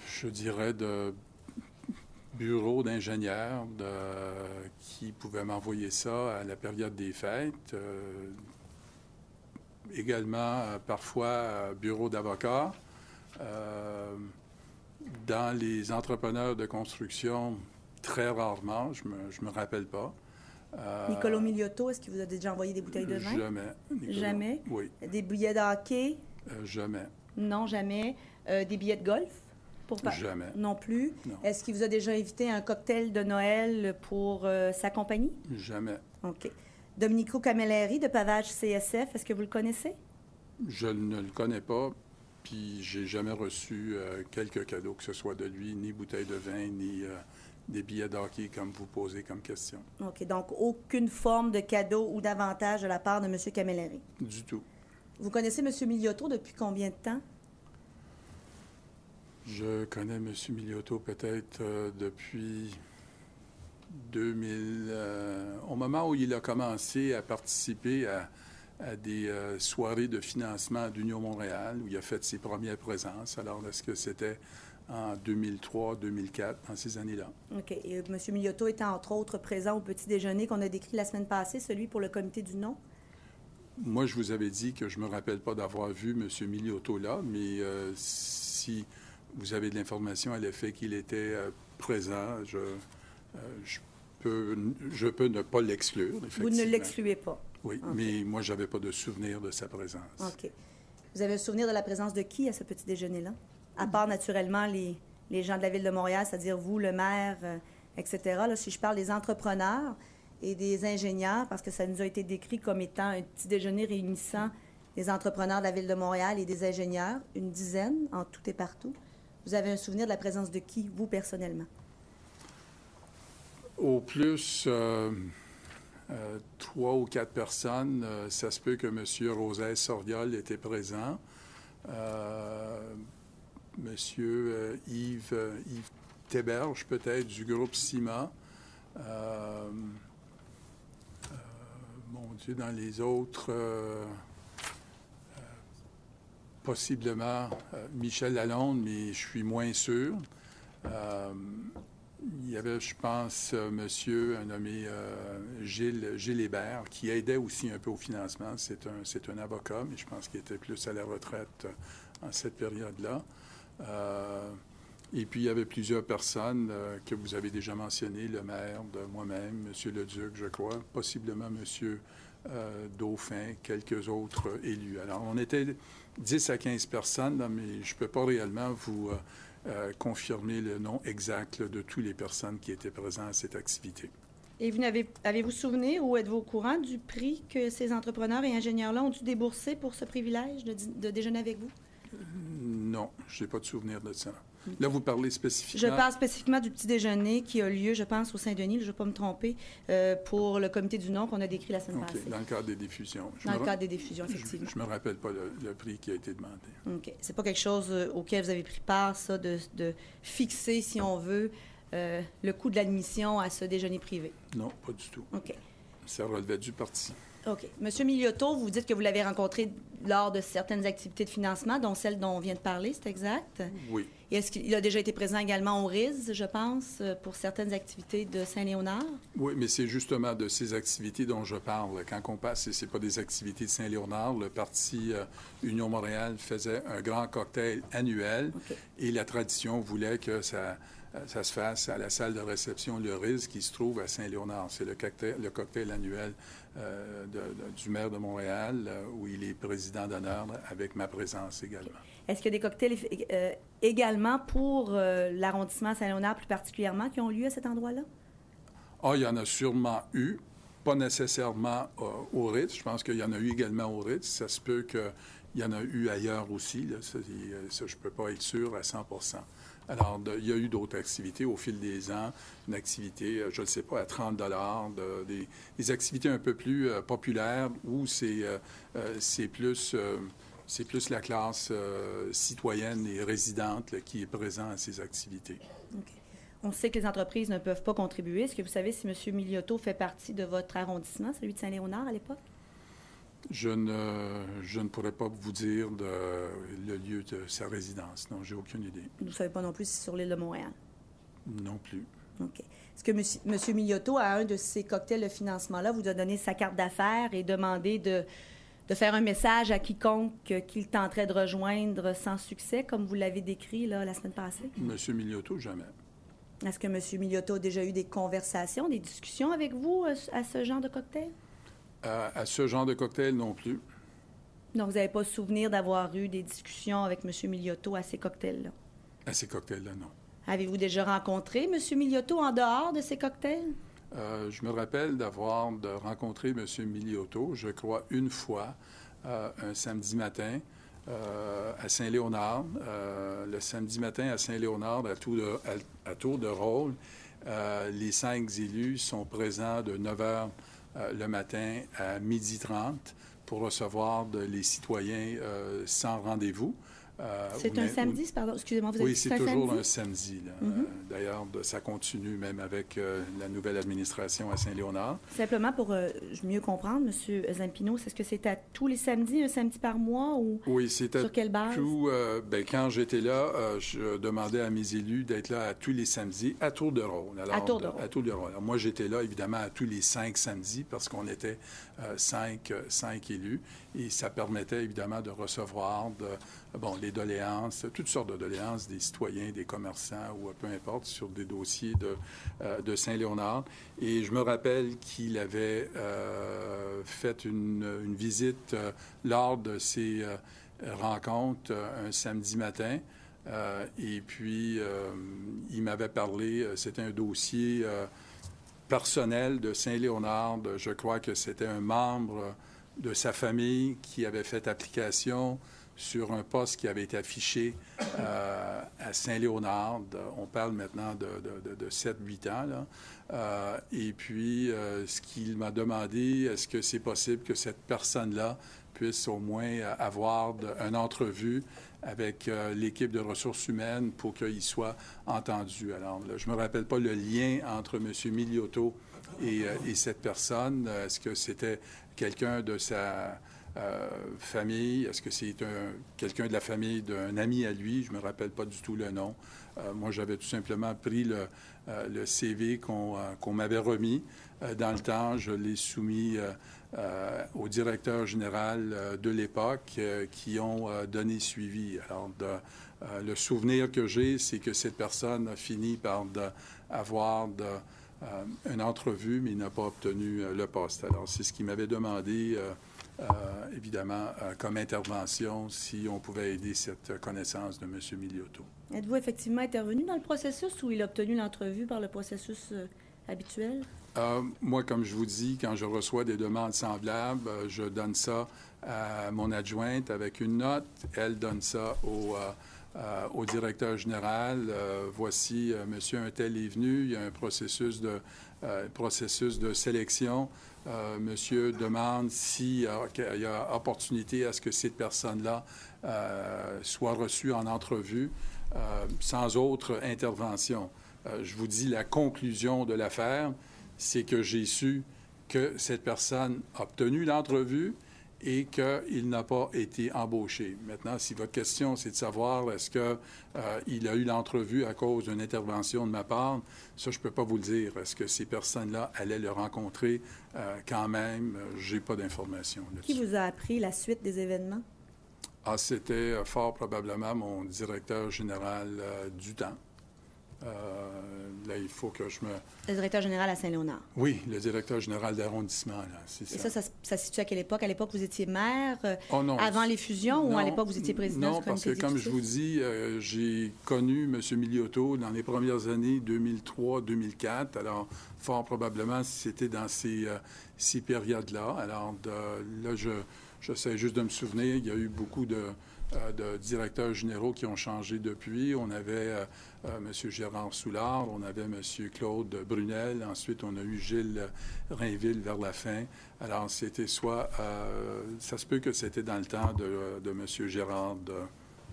je dirais, de bureaux d'ingénieurs qui pouvaient m'envoyer ça à la période des fêtes. Euh, également, euh, parfois, bureaux d'avocats. Dans les entrepreneurs de construction, très rarement, je me, je me rappelle pas. Euh, Nicolo Miliotto, est-ce qu'il vous a déjà envoyé des bouteilles de vin? Jamais. Nicolas. Jamais? Oui, Des billets de hockey? euh, jamais. Non, jamais. Euh, des billets de golf? Pour pas- Jamais. Non plus. Non. Est-ce qu'il vous a déjà invité à un cocktail de Noël pour euh, sa compagnie? Jamais. OK. Domenico Camilleri de Pavage CSF, est-ce que vous le connaissez? Je ne le connais pas, puis j'ai jamais reçu euh, quelque cadeau que ce soit de lui, ni bouteille de vin, ni des billets d'hockey comme vous posez comme question. OK. Donc, aucune forme de cadeau ou d'avantage de la part de M. Camilleri? Du tout. Vous connaissez M. Miliotto depuis combien de temps? Je connais M. Miliotto peut-être euh, depuis 2000, euh, au moment où il a commencé à participer à, à des euh, soirées de financement d'Union Montréal, où il a fait ses premières présences. Alors, est-ce que c'était en 2003, 2004, dans ces années-là? OK. Et M. Miliotto était entre autres présent au petit déjeuner qu'on a décrit la semaine passée, celui pour le comité du non? Moi, je vous avais dit que je ne me rappelle pas d'avoir vu M. Miliotto là, mais euh, si vous avez de l'information à l'effet qu'il était euh, présent, je, euh, je, peux, je peux ne pas l'exclure. Vous ne l'excluez pas? Oui, mais moi, je n'avais pas de souvenir de sa présence. OK. Vous avez un souvenir de la présence de qui à ce petit déjeuner-là? À part, naturellement, les, les gens de la Ville de Montréal, c'est-à-dire vous, le maire, euh, etc. Là, si je parle des entrepreneurs et des ingénieurs, parce que ça nous a été décrit comme étant un petit déjeuner réunissant des entrepreneurs de la Ville de Montréal et des ingénieurs, une dizaine en tout et partout. Vous avez un souvenir de la présence de qui, vous, personnellement? Au plus, euh, euh, trois ou quatre personnes. Euh, ça se peut que M. Rosès Soriol était présent. M. euh, Yves, euh, Yves Théberge, peut-être, du groupe CIMA. Euh, mon Dieu, dans les autres, possiblement Michel Lalonde, mais je suis moins sûr. Il y avait, je pense, monsieur, un nommé Gilles, Gilles Hébert, qui aidait aussi un peu au financement. C'est un, c'est un avocat, mais je pense qu'il était plus à la retraite en cette période-là. Euh, et puis, il y avait plusieurs personnes euh, que vous avez déjà mentionnées, le maire, moi-même, monsieur Leduc, je crois, possiblement monsieur euh, Dauphin, quelques autres élus. Alors, on était 10 à 15 personnes, mais je ne peux pas réellement vous... confirmer le nom exact de toutes les personnes qui étaient présentes à cette activité. Et vous n'avez, avez-vous souvenir ou êtes-vous au courant du prix que ces entrepreneurs et ingénieurs-là ont dû débourser pour ce privilège de déjeuner avec vous? Non, je n'ai pas de souvenir de ça. Là, vous parlez Je spécifiquement. parle spécifiquement du petit déjeuner qui a lieu, je pense, au Saint-Denis, je ne vais pas me tromper, euh, pour le comité du nom qu'on a décrit la semaine OK, passée. dans le cadre des diffusions. Je Dans le cadre des diffusions, effectivement. Je ne me rappelle pas le, le prix qui a été demandé. OK. C'est pas quelque chose euh, auquel vous avez pris part, ça, de, de fixer, si on veut, euh, le coût de l'admission à ce déjeuner privé? Non, pas du tout. OK. Ça relevait du parti. OK. Monsieur Miliotto, vous dites que vous l'avez rencontré lors de certaines activités de financement, dont celle dont on vient de parler, c'est exact? Oui. Et est-ce qu'il a déjà été présent également au RIS, je pense, pour certaines activités de Saint-Léonard? Oui, mais c'est justement de ces activités dont je parle. Quand on passe, ce n'est pas des activités de Saint-Léonard. Le parti euh, Union Montréal faisait un grand cocktail annuel et la tradition voulait que ça, ça se fasse à la salle de réception Le Riz qui se trouve à Saint-Léonard. C'est le cocktail, le cocktail annuel euh, de- de- du maire de Montréal euh, où il est président d'honneur avec ma présence également. Est-ce qu'il y a des cocktails euh, également pour euh, l'arrondissement Saint-Léonard plus particulièrement qui ont lieu à cet endroit-là? Ah, il y en a sûrement eu, pas nécessairement euh, au Ritz. Je pense qu'il y en a eu également au Ritz. Ça se peut qu'il y en a eu ailleurs aussi. là. Ça, il- euh, ça, je ne peux pas être sûr à 100 Alors, il y a eu d'autres activités au fil des ans. Une activité, euh, je ne sais pas, à 30 de, des, activités un peu plus euh, populaires où c'est euh, plus... c'est plus la classe citoyenne et résidente qui est présente à ces activités. On sait que les entreprises ne peuvent pas contribuer. Est-ce que vous savez si M. Miliotto fait partie de votre arrondissement, celui de Saint-Léonard à l'époque? Je ne, je ne pourrais pas vous dire de, le lieu de sa résidence. Non, j'ai aucune idée. Vous ne savez pas non plus si c'est sur l'île de Montréal? Non plus. OK. Est-ce que M. Miliotto, à un de ces cocktails de financement-là, vous a donné sa carte d'affaires et demandé de, de faire un message à quiconque qu'il tenterait de rejoindre sans succès, comme vous l'avez décrit là, la semaine passée? Monsieur Miliotto, jamais. Est-ce que M. Miliotto a déjà eu des conversations, des discussions avec vous euh, à ce genre de cocktail? À, à ce genre de cocktail non plus. Donc, vous n'avez pas souvenir d'avoir eu des discussions avec M. Miliotto à ces cocktails-là? À ces cocktails-là, non. Avez-vous déjà rencontré M. Miliotto en dehors de ces cocktails? Euh, je me rappelle d'avoir rencontré M. Miliotto, je crois, une fois, euh, un samedi matin, euh, à Saint-Léonard. Le samedi matin à Saint-Léonard, à, tour de, à, à tour de rôle, les cinq élus sont présents de 9 h le matin à 12h30 pour recevoir les citoyens sans rendez-vous. Euh, c'est un samedi, pardon, excusez-moi, vous Oui, c'est toujours un samedi. Mm-hmm. Euh, d'ailleurs, ça continue même avec euh, la nouvelle administration à Saint-Léonard. Simplement pour mieux comprendre, M. Zampino, est-ce que c'est à tous les samedis, un samedi par mois ou oui, c'est sur quelle base? Tout, ben, quand j'étais là, je demandais à mes élus d'être là à tous les samedis à tour de rôle. à tour de rôle. À tour de rôle. moi, j'étais là, évidemment, à tous les cinq samedis parce qu'on était cinq, cinq élus et ça permettait, évidemment, de recevoir de, bon, les doléances, toutes sortes de doléances des citoyens, des commerçants ou peu importe sur des dossiers de, euh, de Saint-Léonard. Et je me rappelle qu'il avait euh, fait une, visite euh, lors de ces rencontres un samedi matin. et puis, il m'avait parlé, c'était un dossier personnel de Saint-Léonard. Je crois que c'était un membre de sa famille qui avait fait application sur un poste qui avait été affiché euh, à Saint-Léonard. On parle maintenant de, de, 7-8 ans. Là. Euh, et puis, euh, ce qu'il m'a demandé, est-ce que c'est possible que cette personne-là puisse au moins avoir une entrevue avec l'équipe de ressources humaines pour qu'il soit entendu? Alors, je ne me rappelle pas le lien entre M. Miliotto et cette personne. Est-ce que c'était quelqu'un de sa euh, famille? Est-ce que c'est quelqu'un de la famille d'un ami à lui? Je ne me rappelle pas du tout le nom. Euh, moi, j'avais tout simplement pris le, euh, CV qu'on m'avait remis. dans le temps, je l'ai soumis au directeur général de l'époque qui ont donné suivi. Alors, le souvenir que j'ai, c'est que cette personne a fini par avoir une entrevue, mais il n'a pas obtenu le poste. Alors, c'est ce qu'il m'avait demandé euh, évidemment, euh, comme intervention, si on pouvait aider cette connaissance de M. Miliotto. Êtes-vous effectivement intervenu dans le processus ou il a obtenu l'entrevue par le processus euh, habituel? moi, comme je vous dis, quand je reçois des demandes semblables, je donne ça à mon adjointe avec une note. Elle donne ça au, au directeur général. voici, monsieur un tel est venu. Il y a un processus de, processus de sélection. Euh, monsieur demande s'il y a opportunité à ce que cette personne-là euh, soit reçue en entrevue euh, sans autre intervention. je vous dis la conclusion de l'affaire, c'est que j'ai su que cette personne a obtenu l'entrevue, et qu'il n'a pas été embauché. Maintenant, si votre question, c'est de savoir est-ce qu'il euh, a eu l'entrevue à cause d'une intervention de ma part, ça, je ne peux pas vous le dire. Est-ce que ces personnes-là allaient le rencontrer euh, quand même? Je n'ai pas d'informations Qui vous a appris la suite des événements? Ah, c'était euh, fort probablement mon directeur général du temps. Euh, là, il faut que je me... Le directeur général à Saint-Léonard. Oui, le directeur général d'arrondissement, c'est ça. Et ça, ça, ça, se situe à quelle époque? À l'époque, vous étiez maire, euh, oh, avant les fusions, ou à l'époque, vous étiez président Non, parce que, comme je vous dis, euh, j'ai connu M. Miliotto dans les premières années 2003-2004. Alors, fort probablement, c'était dans ces, ces périodes-là. Alors, là, je, j'essaie juste de me souvenir, il y a eu beaucoup de de directeurs généraux qui ont changé depuis. On avait euh, euh, M. Gérard Soulard, on avait M. Claude Brunel, ensuite on a eu Gilles Rainville vers la fin. Alors c'était soit, ça se peut que c'était dans le temps de, de M. Gérard,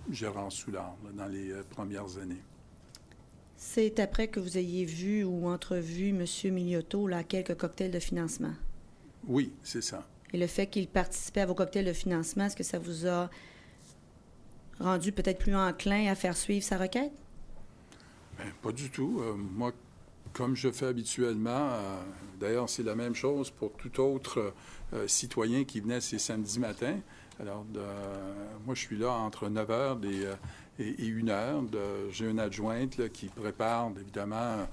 Gérard Soulard, dans les premières années. C'est après que vous ayez vu ou entrevu M. Miliotto là, à quelques cocktails de financement? Oui, c'est ça. Et le fait qu'il participait à vos cocktails de financement, est-ce que ça vous a rendu peut-être plus enclin à faire suivre sa requête? Bien, pas du tout. Euh, moi, comme je fais habituellement, euh, d'ailleurs, c'est la même chose pour tout autre euh, citoyen qui venait ces samedis matins. Alors, moi, je suis là entre 9 heures et, 1 heure. J'ai une adjointe qui prépare, évidemment,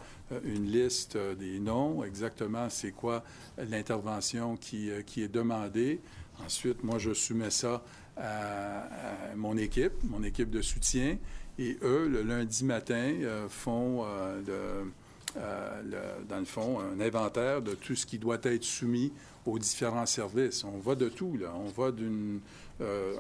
une liste des noms, exactement c'est quoi l'intervention qui, qui, est demandée. Ensuite, moi, je soumets ça à, mon équipe, mon équipe de soutien. Et eux, le lundi matin, euh, font, euh, euh, dans le fond, un inventaire de tout ce qui doit être soumis aux différents services. On voit de tout, là. On voit d'une... euh,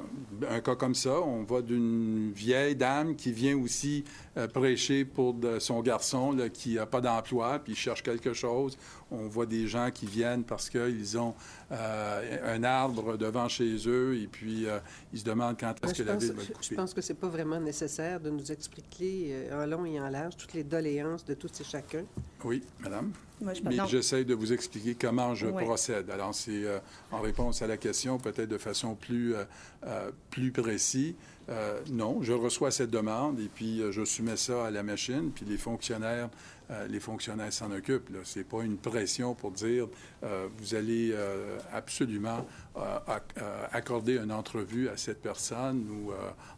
un cas comme ça, on voit d'une vieille dame qui vient aussi euh, prêcher pour de- son garçon là, qui n'a pas d'emploi, puis cherche quelque chose. On voit des gens qui viennent parce qu'ils ont euh, un arbre devant chez eux et puis ils se demandent quand est-ce que la ville va le je pense que c'est pas vraiment nécessaire de nous expliquer en long et en large toutes les doléances de tous et chacun. Oui, madame. Moi, je- Mais j'essaie de vous expliquer comment je Ouais. procède. Alors, c'est euh, en réponse à la question, peut-être de façon plus, euh, euh, plus précise. Euh, non, je reçois cette demande et puis je soumets ça à la machine, puis les fonctionnaires, les fonctionnaires s'en occupent. Ce n'est pas une pression pour dire vous allez absolument ac- accorder une entrevue à cette personne ou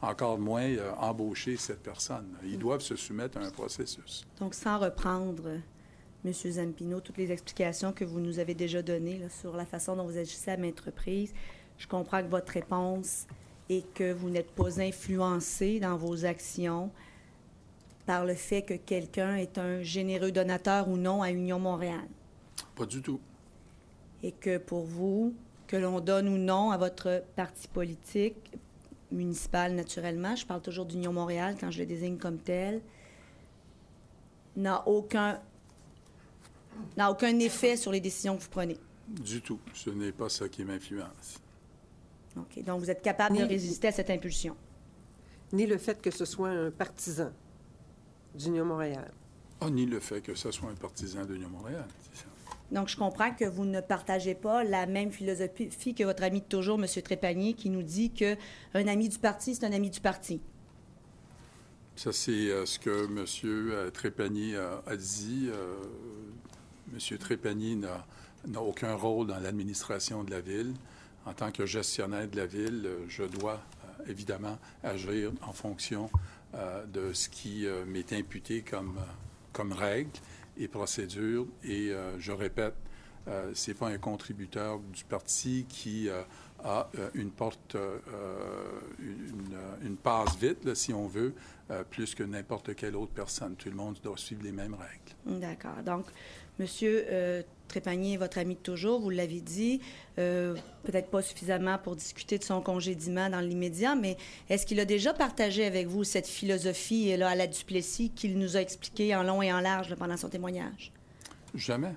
encore moins embaucher cette personne. Ils doivent se soumettre à un processus. Donc, sans reprendre, M. Zampino, toutes les explications que vous nous avez déjà données là, sur la façon dont vous agissez à maintes reprises, je comprends que votre réponse est que vous n'êtes pas influencé dans vos actions par le fait que quelqu'un est un généreux donateur ou non à Union Montréal. Pas du tout. Et que pour vous, que l'on donne ou non à votre parti politique, municipal naturellement, je parle toujours d'Union Montréal quand je le désigne comme tel, n'a aucun, n'a aucun effet sur les décisions que vous prenez. Du tout. Ce n'est pas ça qui m'influence. OK. Donc, vous êtes capable de résister à cette impulsion. Ni le fait que ce soit un partisan d'Union Montréal. Ah, ni le fait que ce soit un partisan de l'Union Montréal. c'est ça. Donc, je comprends que vous ne partagez pas la même philosophie que votre ami de toujours, M. Trépanier, qui nous dit qu'un ami du parti, c'est un ami du parti. Ça, c'est euh, ce que M. Trépanier a, a dit. Euh, M. Trépanier n'a aucun rôle dans l'administration de la ville. En tant que gestionnaire de la ville, je dois euh, évidemment agir en fonction euh, de ce qui euh, m'est imputé comme, comme règle et procédure. Et je répète, euh, c'est pas un contributeur du parti qui a une porte, une, passe vite, si on veut, plus que n'importe quelle autre personne. Tout le monde doit suivre les mêmes règles. D'accord. Donc, Monsieur euh, Trépanier, votre ami de toujours, vous l'avez dit, euh, peut-être pas suffisamment pour discuter de son congédiement dans l'immédiat, mais est-ce qu'il a déjà partagé avec vous cette philosophie là, à la Duplessis qu'il nous a expliquée en long et en large là, pendant son témoignage? Jamais.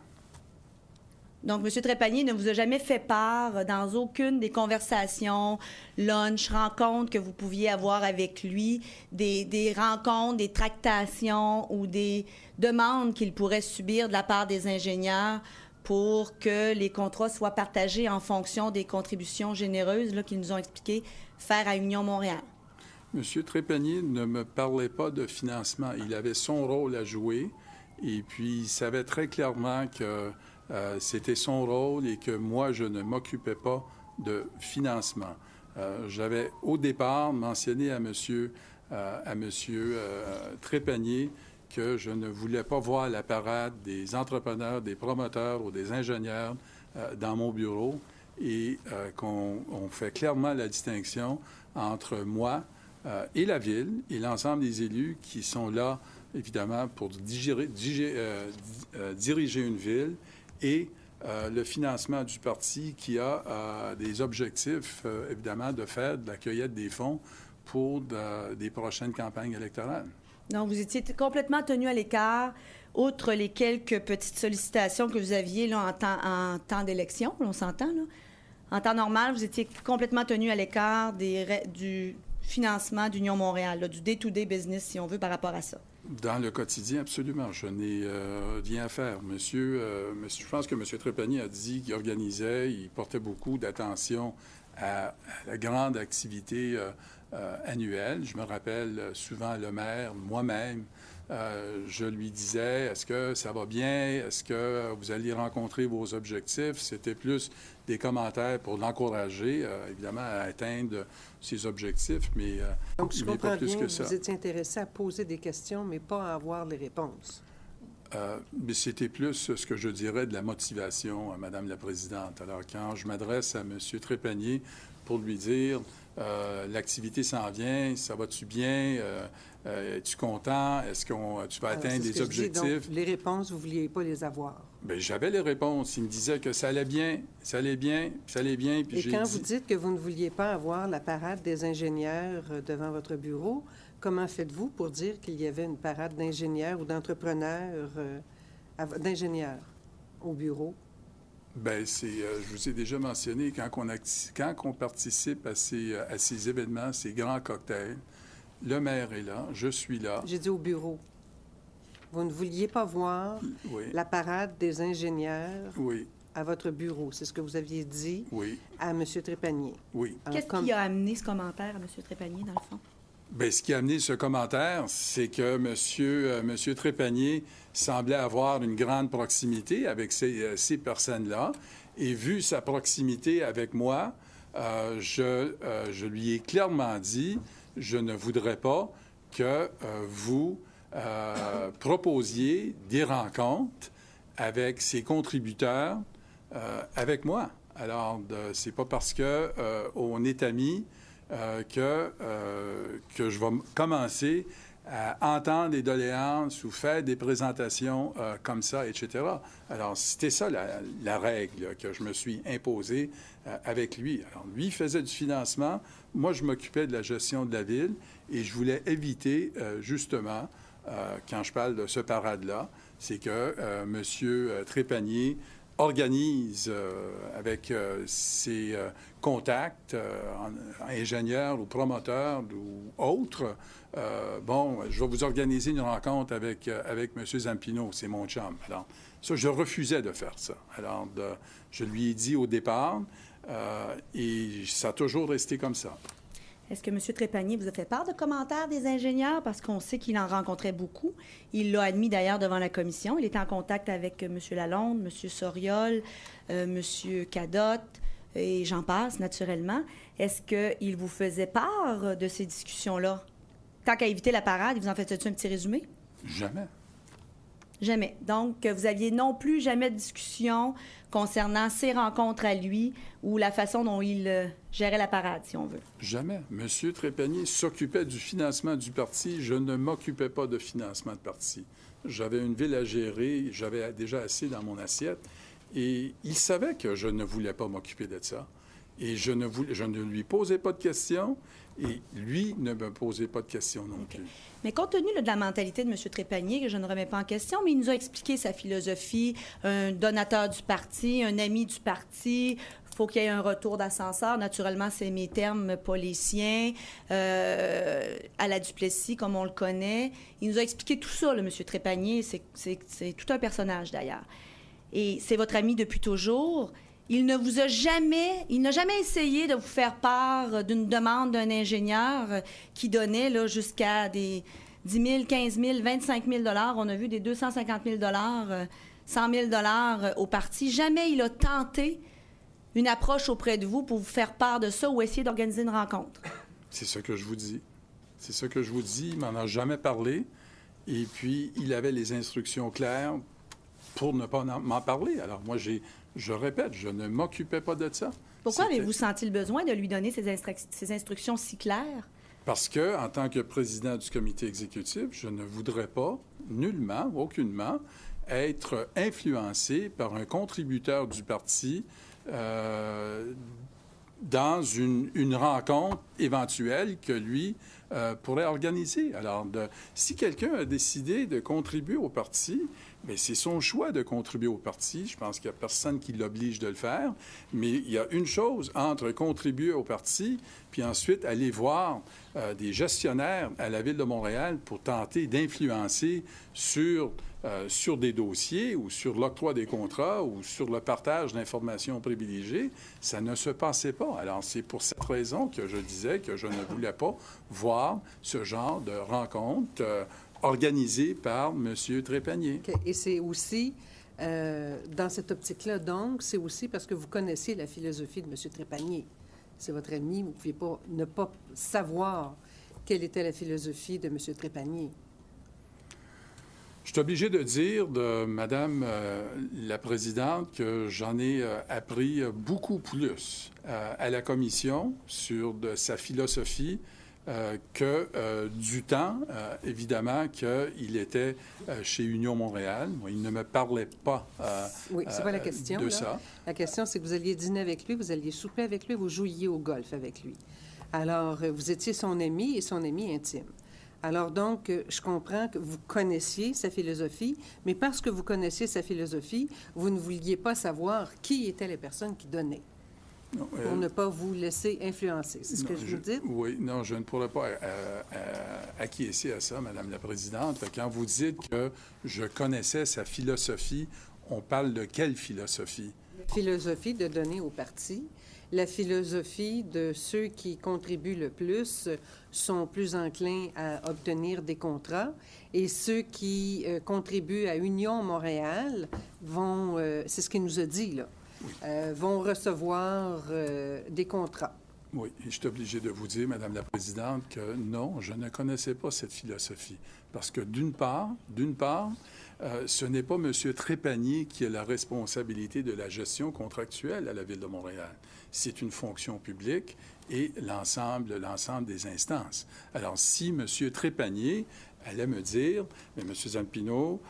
Donc, M. Trépanier ne vous a jamais fait part, dans aucune des conversations, lunch, rencontres que vous pouviez avoir avec lui, des, des rencontres, des tractations ou des demandes qu'il pourrait subir de la part des ingénieurs pour que les contrats soient partagés en fonction des contributions généreuses qu'ils nous ont expliqué faire à Union Montréal. Monsieur Trépanier ne me parlait pas de financement. Il avait son rôle à jouer et puis il savait très clairement que euh, c'était son rôle et que moi, je ne m'occupais pas de financement. Euh, J'avais au départ mentionné à Monsieur, euh, à monsieur Trépanier que je ne voulais pas voir la parade des entrepreneurs, des promoteurs ou des ingénieurs euh, dans mon bureau et euh, qu'on on fait clairement la distinction entre moi euh, et la ville et l'ensemble des élus qui sont là, évidemment, pour digérer- digé- di- diriger une ville et le financement du parti qui a des objectifs, évidemment, de faire de la cueillette des fonds pour de- des prochaines campagnes électorales. Donc, vous étiez complètement tenu à l'écart, outre les quelques petites sollicitations que vous aviez là, en temps, d'élection, on s'entend. En temps normal, vous étiez complètement tenu à l'écart du financement d'Union Montréal, du day-to-day business, si on veut, par rapport à ça. Dans le quotidien, absolument. Je n'ai euh, rien à faire. Monsieur, euh, monsieur- je pense que M. Trépanier a dit qu'il organisait, il portait beaucoup d'attention à, à la grande activité euh, euh, annuelle. Je me rappelle euh, souvent le maire, moi-même, euh, je lui disais, est-ce que ça va bien? Est-ce que vous allez rencontrer vos objectifs? C'était plus des commentaires pour l'encourager, euh, évidemment, à atteindre ses objectifs, mais, euh, Donc, je mais comprends pas plus bien que ça. vous étiez intéressé à poser des questions, mais pas à avoir les réponses. Mais c'était plus ce que je dirais de la motivation, Madame la Présidente. Alors, quand je m'adresse à M. Trépanier pour lui dire euh, l'activité s'en vient, ça va-tu bien, euh, euh, es-tu content, est-ce que tu vas atteindre dis. Donc, objectifs? les réponses, vous ne vouliez pas les avoir. Bien, j'avais les réponses. Il me disait que ça allait bien, ça allait bien, ça allait bien. Puis Et quand dit- vous dites que vous ne vouliez pas avoir la parade des ingénieurs devant votre bureau, comment faites-vous pour dire qu'il y avait une parade d'ingénieurs ou d'entrepreneurs, euh, d'ingénieurs au bureau? Ben, c'est, euh, je vous ai déjà mentionné, quand on, acti- quand on participe à ces, euh, à ces événements, ces grands cocktails, le maire est là, je suis là. J'ai dit au bureau. Vous ne vouliez pas voir Oui. la parade des ingénieurs Oui, à votre bureau. C'est ce que vous aviez dit oui, à M. Trépanier. oui. Alors, Qu'est-ce comme- qui a amené ce commentaire à M. Trépanier, dans le fond? Bien, ce qui a amené ce commentaire, c'est que Monsieur, euh, Monsieur Trépanier semblait avoir une grande proximité avec ces, euh, ces personnes-là. Et vu sa proximité avec moi, euh, je, je lui ai clairement dit, je ne voudrais pas que vous proposiez des rencontres avec ces contributeurs avec moi. Alors, c'est pas parce que on est amis euh, que, euh, que je vais commencer à entendre des doléances ou faire des présentations euh, comme ça, etc. Alors, c'était ça la, la règle que je me suis imposée avec lui. Alors, lui faisait du financement, moi, je m'occupais de la gestion de la ville et je voulais éviter, justement, quand je parle de ce parade-là, c'est que M. Trépanier organise euh, avec euh, ses euh, contacts, ingénieurs ou promoteurs ou autres, bon, je vais vous organiser une rencontre avec, avec M. Zampino, c'est mon chum. Alors, ça, je refusais de faire ça. Alors, je lui ai dit au départ, et ça a toujours resté comme ça. Est-ce que M. Trépanier vous a fait part de commentaires des ingénieurs? Parce qu'on sait qu'il en rencontrait beaucoup. Il l'a admis d'ailleurs devant la commission. Il était en contact avec euh, M. Lalonde, M. Soriol, euh, M. Cadotte, et j'en passe, naturellement. Est-ce qu'il vous faisait part de ces discussions-là? Tant qu'à éviter la parade, vous en faisait un petit résumé? Jamais. Jamais. Donc, euh, vous aviez non plus jamais de discussion concernant ses rencontres à lui ou la façon dont il euh, gérait la parade, si on veut. Jamais. Monsieur Trépanier s'occupait du financement du parti. Je ne m'occupais pas de financement de parti. J'avais une ville à gérer, j'avais déjà assez dans mon assiette. Et il savait que je ne voulais pas m'occuper de ça. Et je ne lui posais pas de questions et lui ne me posait pas de questions non plus. Mais compte tenu là, de la mentalité de M. Trépanier, que je ne remets pas en question, mais il nous a expliqué sa philosophie, un donateur du parti, un ami du parti, faut qu'il y ait un retour d'ascenseur. Naturellement, c'est mes termes, pas les siens, euh, à la Duplessis, comme on le connaît. Il nous a expliqué tout ça, le M. Trépanier. C'est tout un personnage, d'ailleurs. Et c'est votre ami depuis toujours. Il ne vous a jamais, n'a jamais essayé de vous faire part d'une demande d'un ingénieur qui donnait là, jusqu'à des 10 000, 15 000, 25 000 On a vu des 250 000 euh, 100 000 euh, au parti. Jamais il a tenté une approche auprès de vous pour vous faire part de ça ou essayer d'organiser une rencontre. C'est ce que je vous dis. C'est ce que je vous dis. Il m'en a jamais parlé. Et puis, il avait les instructions claires pour ne pas en- m'en parler. Alors, moi, j'ai, je répète, je ne m'occupais pas de ça. Pourquoi avez-vous senti le besoin de lui donner ces, instruc- ces instructions si claires? Parce que, en tant que président du comité exécutif, je ne voudrais pas, nullement, aucunement, être influencé par un contributeur du parti euh, dans une, une rencontre éventuelle que lui euh, pourrait organiser. Alors, de- si quelqu'un a décidé de contribuer au parti, mais c'est son choix de contribuer au parti. Je pense qu'il n'y a personne qui l'oblige de le faire. Mais il y a une chose entre contribuer au parti, puis ensuite aller voir euh, des gestionnaires à la Ville de Montréal pour tenter d'influencer sur, euh, sur des dossiers ou sur l'octroi des contrats ou sur le partage d'informations privilégiées. Ça ne se passait pas. Alors, c'est pour cette raison que je disais que je ne voulais pas voir ce genre de rencontre euh, organisée par M. Trépanier. Et c'est aussi, euh, dans cette optique-là, donc, c'est aussi parce que vous connaissez la philosophie de M. Trépanier. C'est votre ami, vous ne pouvez pas ne pas savoir quelle était la philosophie de M. Trépanier. Je suis obligé de dire de Madame euh, la Présidente que j'en ai euh, appris beaucoup plus à la Commission sur de sa philosophie euh, que euh, du temps, euh, évidemment, qu'il était chez Union Montréal. Il ne me parlait pas Oui, c'est pas la question. de là. ça. La question, c'est que vous alliez dîner avec lui, vous alliez souper avec lui, vous jouiez au golf avec lui. Alors, vous étiez son ami et son ami intime. Alors donc, je comprends que vous connaissiez sa philosophie, mais parce que vous connaissiez sa philosophie, vous ne vouliez pas savoir qui étaient les personnes qui donnaient, Non, pour euh, ne pas vous laisser influencer. C'est ce que Non, je vous dis? Oui, non, je ne pourrais pas euh, euh, acquiescer à ça, Madame la Présidente. Quand vous dites que je connaissais sa philosophie, on parle de quelle philosophie? philosophie de donner au parti. La philosophie de ceux qui contribuent le plus euh, sont plus enclins à obtenir des contrats et ceux qui euh, contribuent à Union Montréal vont, euh, c'est ce qu'il nous a dit là, euh, vont recevoir euh, des contrats. Oui, et je suis obligé de vous dire, Madame la Présidente, que non, je ne connaissais pas cette philosophie. Parce que d'une part, d'une part, euh, ce n'est pas M. Trépanier qui a la responsabilité de la gestion contractuelle à la Ville de Montréal. C'est une fonction publique et l'ensemble, l'ensemble des instances. Alors, si M. Trépanier allait me dire, mais M. Zampino,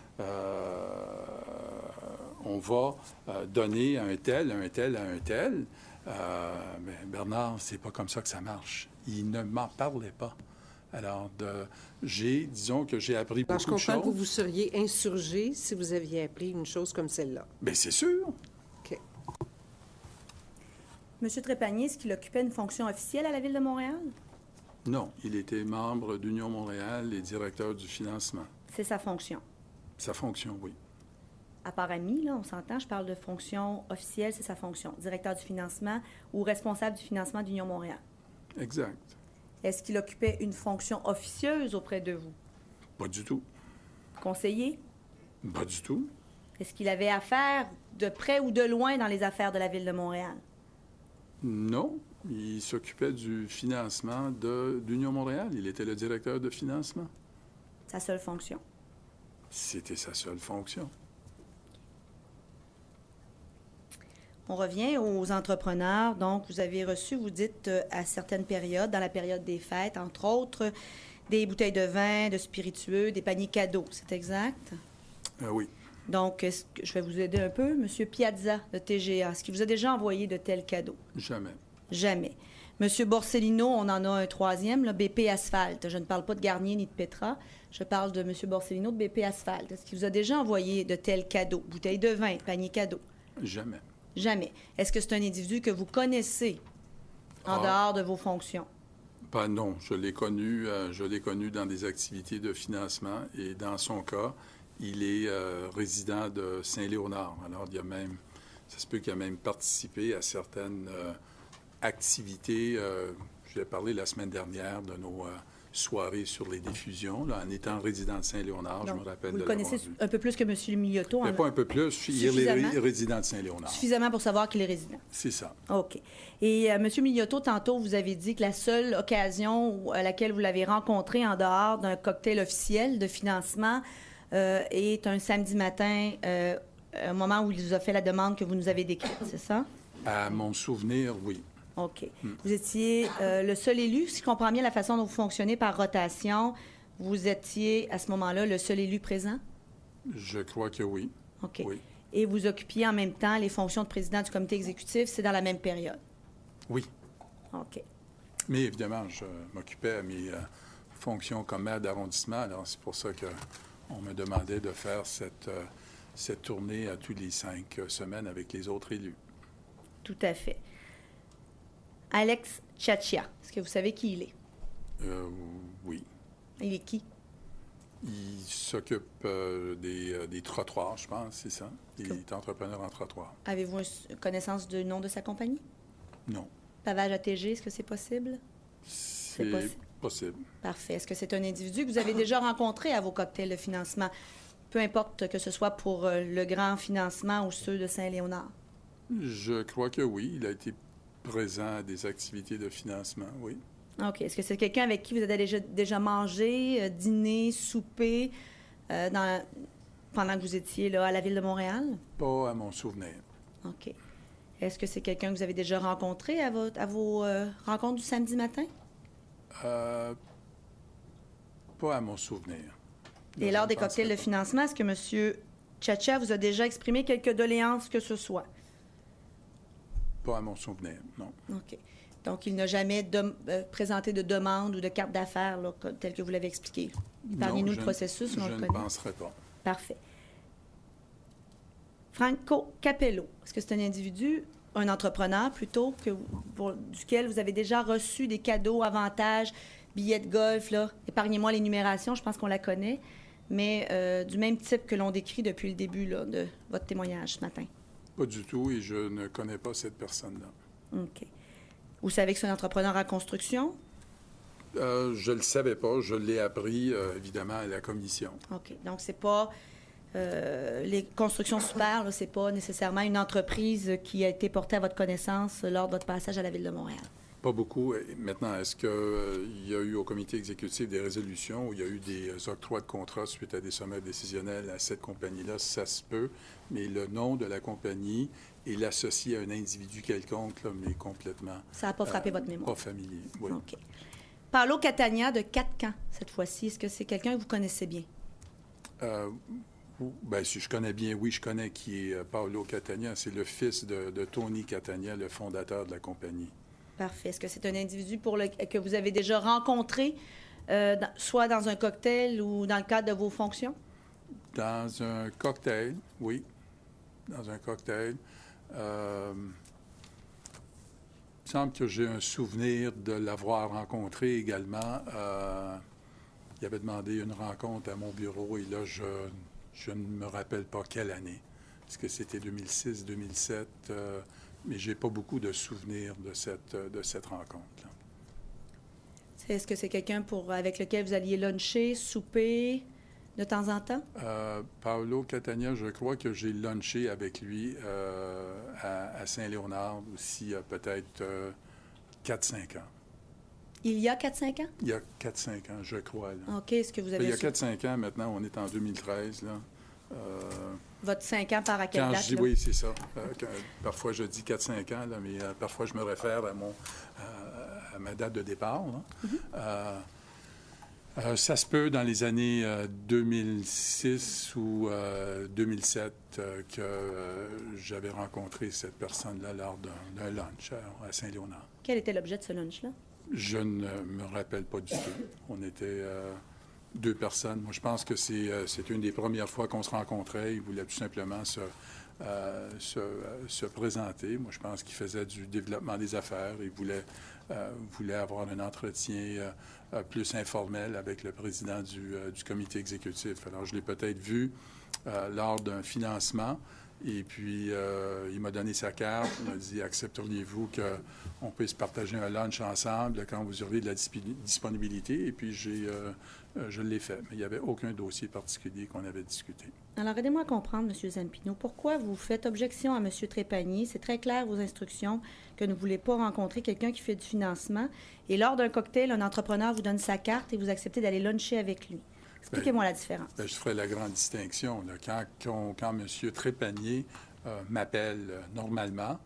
on va euh, donner à un tel, à un tel, à un tel, euh, mais Bernard, c'est pas comme ça que ça marche. Il ne m'en parlait pas. Alors, de- j'ai, disons que j'ai appris Alors, je beaucoup de comprends que vous choses. vous seriez insurgé si vous aviez appris une chose comme celle-là. Bien, c'est sûr. OK. Monsieur Trépanier, est-ce qu'il occupait une fonction officielle à la Ville de Montréal? Non, il était membre d'Union Montréal et directeur du financement. C'est sa fonction. Sa fonction, oui. À part ami, là, on s'entend, je parle de fonction officielle, c'est sa fonction. Directeur du financement ou responsable du financement d'Union Montréal. Exact. Est-ce qu'il occupait une fonction officieuse auprès de vous? Pas du tout. Conseiller? Pas du tout. Est-ce qu'il avait affaire de près ou de loin dans les affaires de la Ville de Montréal? Non. Il s'occupait du financement de- d'Union Montréal. Il était le directeur de financement. Sa seule fonction? C'était sa seule fonction. On revient aux entrepreneurs. Donc, vous avez reçu, vous dites, euh, à certaines périodes, dans la période des fêtes, entre autres, des bouteilles de vin, de spiritueux, des paniers cadeaux. C'est exact? Euh, oui. Donc, est-ce que- je vais vous aider un peu. Monsieur Piazza, de TGA, est-ce qu'il vous a déjà envoyé de tels cadeaux? Jamais. Jamais. Monsieur Borsellino, on en a un troisième, le BP Asphalte. Je ne parle pas de Garnier ni de Petra. Je parle de Monsieur Borsellino de BP Asphalte. Est-ce qu'il vous a déjà envoyé de tels cadeaux? Bouteilles de vin, panier cadeau? Jamais. Jamais. Est-ce que c'est un individu que vous connaissez en Ah. dehors de vos fonctions? Pas non. Je l'ai connu, euh, je l'ai connu dans des activités de financement et dans son cas, il est euh, résident de Saint-Léonard. Alors, il y a même, ça se peut qu'il a même participé à certaines euh, activités. l'ai parlé la semaine dernière de nos soirées sur les diffusions, là, en étant résident de Saint-Léonard, je me rappelle Vous de le connaissez un peu plus que M. Mais en- pas un peu plus, il est résident de Saint-Léonard. Suffisamment pour savoir qu'il est résident. C'est ça. OK. Et euh, M. Miliotto, tantôt, vous avez dit que la seule occasion à laquelle vous l'avez rencontré en dehors d'un cocktail officiel de financement euh, est un samedi matin, euh, un moment où il vous a fait la demande que vous nous avez décrite, c'est ça? À mon souvenir, oui. OK. Vous étiez euh, le seul élu, si je comprends bien la façon dont vous fonctionnez par rotation, vous étiez à ce moment-là le seul élu présent? Je crois que oui. OK. Oui. Et vous occupiez en même temps les fonctions de président du comité exécutif, c'est dans la même période? Oui. OK. Mais évidemment, je m'occupais à mes euh, fonctions comme maire d'arrondissement. Alors, c'est pour ça qu'on me demandait de faire cette, euh, cette tournée à tous les cinq semaines avec les autres élus. Tout à fait. Alex Tchatchia, est-ce que vous savez qui il est? Euh, oui. Il est qui? Il s'occupe euh, des, euh, des trottoirs, je pense, c'est ça? Il est entrepreneur en trottoir. Avez-vous une connaissance du nom de sa compagnie? Non. Pavage ATG, est-ce que c'est possible? C'est possible. possible. Parfait. Est-ce que c'est un individu que vous avez déjà rencontré à vos cocktails de financement? Peu importe que ce soit pour euh, le grand financement ou ceux de Saint-Léonard. Je crois que oui. Il a été présent à des activités de financement, oui. OK. Est-ce que c'est quelqu'un avec qui vous avez déjà, déjà mangé, euh, dîné, soupé euh, dans- pendant que vous étiez là, à la Ville de Montréal? Pas à mon souvenir. OK. Est-ce que c'est quelqu'un que vous avez déjà rencontré à, votre- à vos euh, rencontres du samedi matin? Pas à mon souvenir. Et lors des cocktails de financement, est-ce que M. Tchatcha vous a déjà exprimé quelques doléances que ce soit? Pas à mon souvenir, non. OK. Donc, il n'a jamais euh, présenté de demande ou de carte d'affaires, tel que vous l'avez expliqué. Épargnez-nous Non, le processus, on Je le ne connaît. penserais pas. Parfait. Franco Capello, est-ce que c'est un individu, un entrepreneur plutôt, que, pour- duquel vous avez déjà reçu des cadeaux, avantages, billets de golf, là? Épargnez-moi l'énumération, je pense qu'on la connaît, mais euh, du même type que l'on décrit depuis le début là, de votre témoignage ce matin. Pas du tout, et je ne connais pas cette personne-là. OK. Vous savez que c'est un entrepreneur en construction? Euh, je ne le savais pas, je l'ai appris, euh, évidemment, à la commission. OK. Donc, c'est pas. euh, les constructions super, là, c'est pas nécessairement une entreprise qui a été portée à votre connaissance lors de votre passage à la Ville de Montréal. Pas beaucoup. Et Maintenant, est-ce qu'il y a eu au comité exécutif des résolutions où il y a eu des euh, octrois de contrats suite à des sommets décisionnels à cette compagnie-là? Ça se peut, mais le nom de la compagnie est l'associé à un individu quelconque, là, mais complètement... Ça n'a pas frappé euh, votre mémoire? Pas familier, oui. OK. Paolo Catania de Quatre-Camps, cette fois-ci, est-ce que c'est quelqu'un que vous connaissez bien? Euh, ben, si je connais bien, oui, je connais qui est euh, Paolo Catania. C'est le fils de, de Tony Catania, le fondateur de la compagnie. Parfait. Est-ce que c'est un individu que vous avez déjà rencontré, euh, soit dans un cocktail ou dans le cadre de vos fonctions? Dans un cocktail, oui. Dans un cocktail. Euh, il me semble que j'ai un souvenir de l'avoir rencontré également. Euh, il avait demandé une rencontre à mon bureau et là, je, je ne me rappelle pas quelle année. Est-ce que c'était 2006, 2007? Euh, mais j'ai pas beaucoup de souvenirs de cette, de cette rencontre-là. Est-ce que c'est quelqu'un pour, avec lequel vous alliez luncher, souper de temps en temps? Euh, Paolo Catania, je crois que j'ai lunché avec lui euh, à, à Saint-Léonard aussi, il y a peut-être euh, 4-5 ans. Il y a 4-5 ans? Il y a 4-5 ans, je crois. là. OK. Est-ce que vous Ben, avez il y a sou- 4-5 ans, maintenant, on est en 2013. Là. Euh, votre 5 ans par à quelle quand date? je dis là? oui, c'est ça. Euh, quand- parfois, je dis 4-5 ans, là, mais euh, parfois, je me réfère à, mon, à, à ma date de départ. Mm-hmm. Euh, ça se peut dans les années euh, 2006 ou euh, 2007 euh, que j'avais rencontré cette personne-là lors d'un lunch à, à Saint-Léonard. Quel était l'objet de ce lunch-là? Je ne me rappelle pas du tout. On était deux personnes. Moi, je pense que c'est euh, c'est une des premières fois qu'on se rencontrait. Il voulait tout simplement se, euh, euh, se présenter. Moi, je pense qu'il faisait du développement des affaires. Il voulait, avoir un entretien plus informel avec le président du, comité exécutif. Alors, je l'ai peut-être vu lors d'un financement. Et puis, il m'a donné sa carte. Il m'a dit Accepteriez-vous qu'on puisse partager un lunch ensemble quand vous aurez de la disponibilité? Et puis, j'ai, je l'ai fait. Mais il n'y avait aucun dossier particulier qu'on avait discuté. Alors, aidez-moi à comprendre, M. Zampino, pourquoi vous faites objection à M. Trépanier? C'est très clair, vos instructions, que vous ne voulez pas rencontrer quelqu'un qui fait du financement. Et lors d'un cocktail, un entrepreneur vous donne sa carte et vous acceptez d'aller luncher avec lui. Expliquez-moi la différence. Ben, je ferai la grande distinction. là. Quand, quand, quand M. Trépanier euh, m'appelle euh, normalement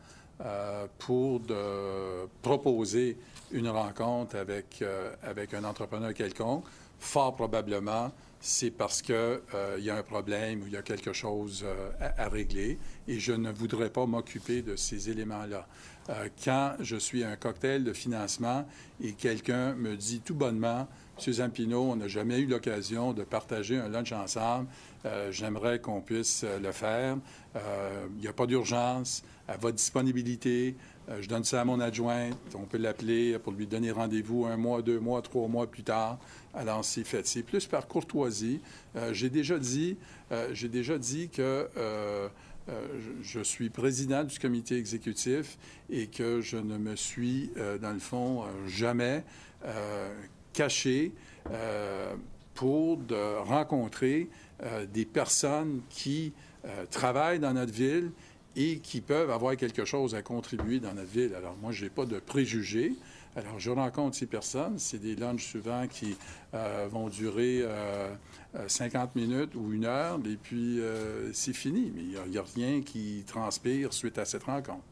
euh, pour de proposer une rencontre avec, euh, avec un entrepreneur quelconque, fort probablement, c'est parce qu'il y a un problème ou il y a quelque chose euh, à, régler et je ne voudrais pas m'occuper de ces éléments-là. Euh, quand je suis à un cocktail de financement et quelqu'un me dit tout bonnement, M. Zampino, on n'a jamais eu l'occasion de partager un lunch ensemble. Euh, J'aimerais qu'on puisse euh, le faire. Euh, Il n'y a pas d'urgence. À votre disponibilité, euh, je donne ça à mon adjointe. On peut l'appeler pour lui donner rendez-vous un mois, deux mois, trois mois plus tard. Alors, c'est fait. C'est plus par courtoisie. Euh, J'ai déjà dit, euh, j'ai déjà dit que euh, euh, je, suis président du comité exécutif et que je ne me suis, euh, dans le fond, euh, jamais euh, caché euh, pour rencontrer euh, des personnes qui euh, travaillent dans notre ville et qui peuvent avoir quelque chose à contribuer dans notre ville. Alors moi, je n'ai pas de préjugés. Alors je rencontre ces personnes. C'est des lunchs souvent qui euh, vont durer euh, euh, 50 minutes ou une heure, et puis euh, c'est fini. Mais il n'y a, rien qui transpire suite à cette rencontre.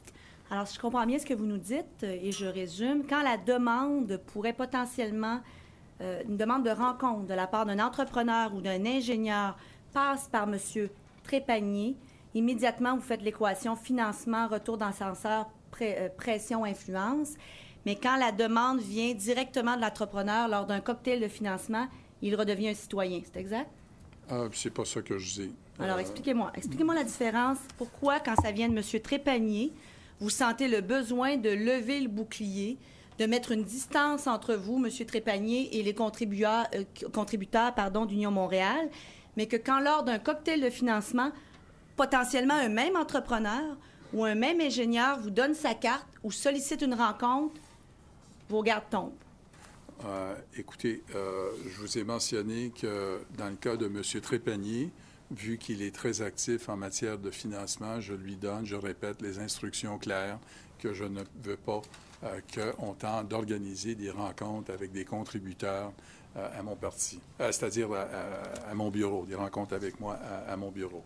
Alors, si je comprends bien ce que vous nous dites, euh, et je résume, quand la demande pourrait potentiellement, euh, une demande de rencontre de la part d'un entrepreneur ou d'un ingénieur passe par M. Trépanier, immédiatement, vous faites l'équation financement, retour d'ascenseur, pré- euh, pression, influence. Mais quand la demande vient directement de l'entrepreneur lors d'un cocktail de financement, il redevient un citoyen. C'est exact? Ah, c'est pas ça que je dis. Alors, Euh, expliquez-moi. Expliquez-moi la différence. Pourquoi, quand ça vient de M. Trépanier, vous sentez le besoin de lever le bouclier, de mettre une distance entre vous, M. Trépanier, et les contributeurs, euh, contributeurs pardon, d'Union Montréal, mais que quand lors d'un cocktail de financement, potentiellement un même entrepreneur ou un même ingénieur vous donne sa carte ou sollicite une rencontre, vos gardes tombent. Euh, écoutez, euh, je vous ai mentionné que dans le cas de M. Trépanier, vu qu'il est très actif en matière de financement, je lui donne, je répète, les instructions claires que je ne veux pas euh, qu'on tente d'organiser des rencontres avec des contributeurs à mon parti, c'est-à-dire à, mon bureau, des rencontres avec moi à mon bureau.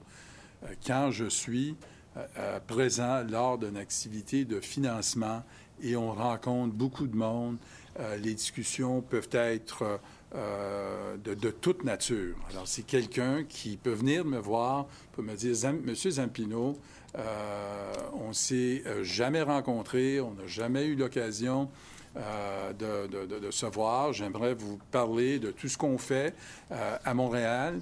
Euh, quand je suis euh, euh, présent lors d'une activité de financement et on rencontre beaucoup de monde, les discussions peuvent être de, toute nature. Alors, c'est quelqu'un qui peut venir me voir, peut me dire, Monsieur Zampino, on s'est euh, jamais rencontré, on n'a jamais eu l'occasion de, se voir. J'aimerais vous parler de tout ce qu'on fait à Montréal.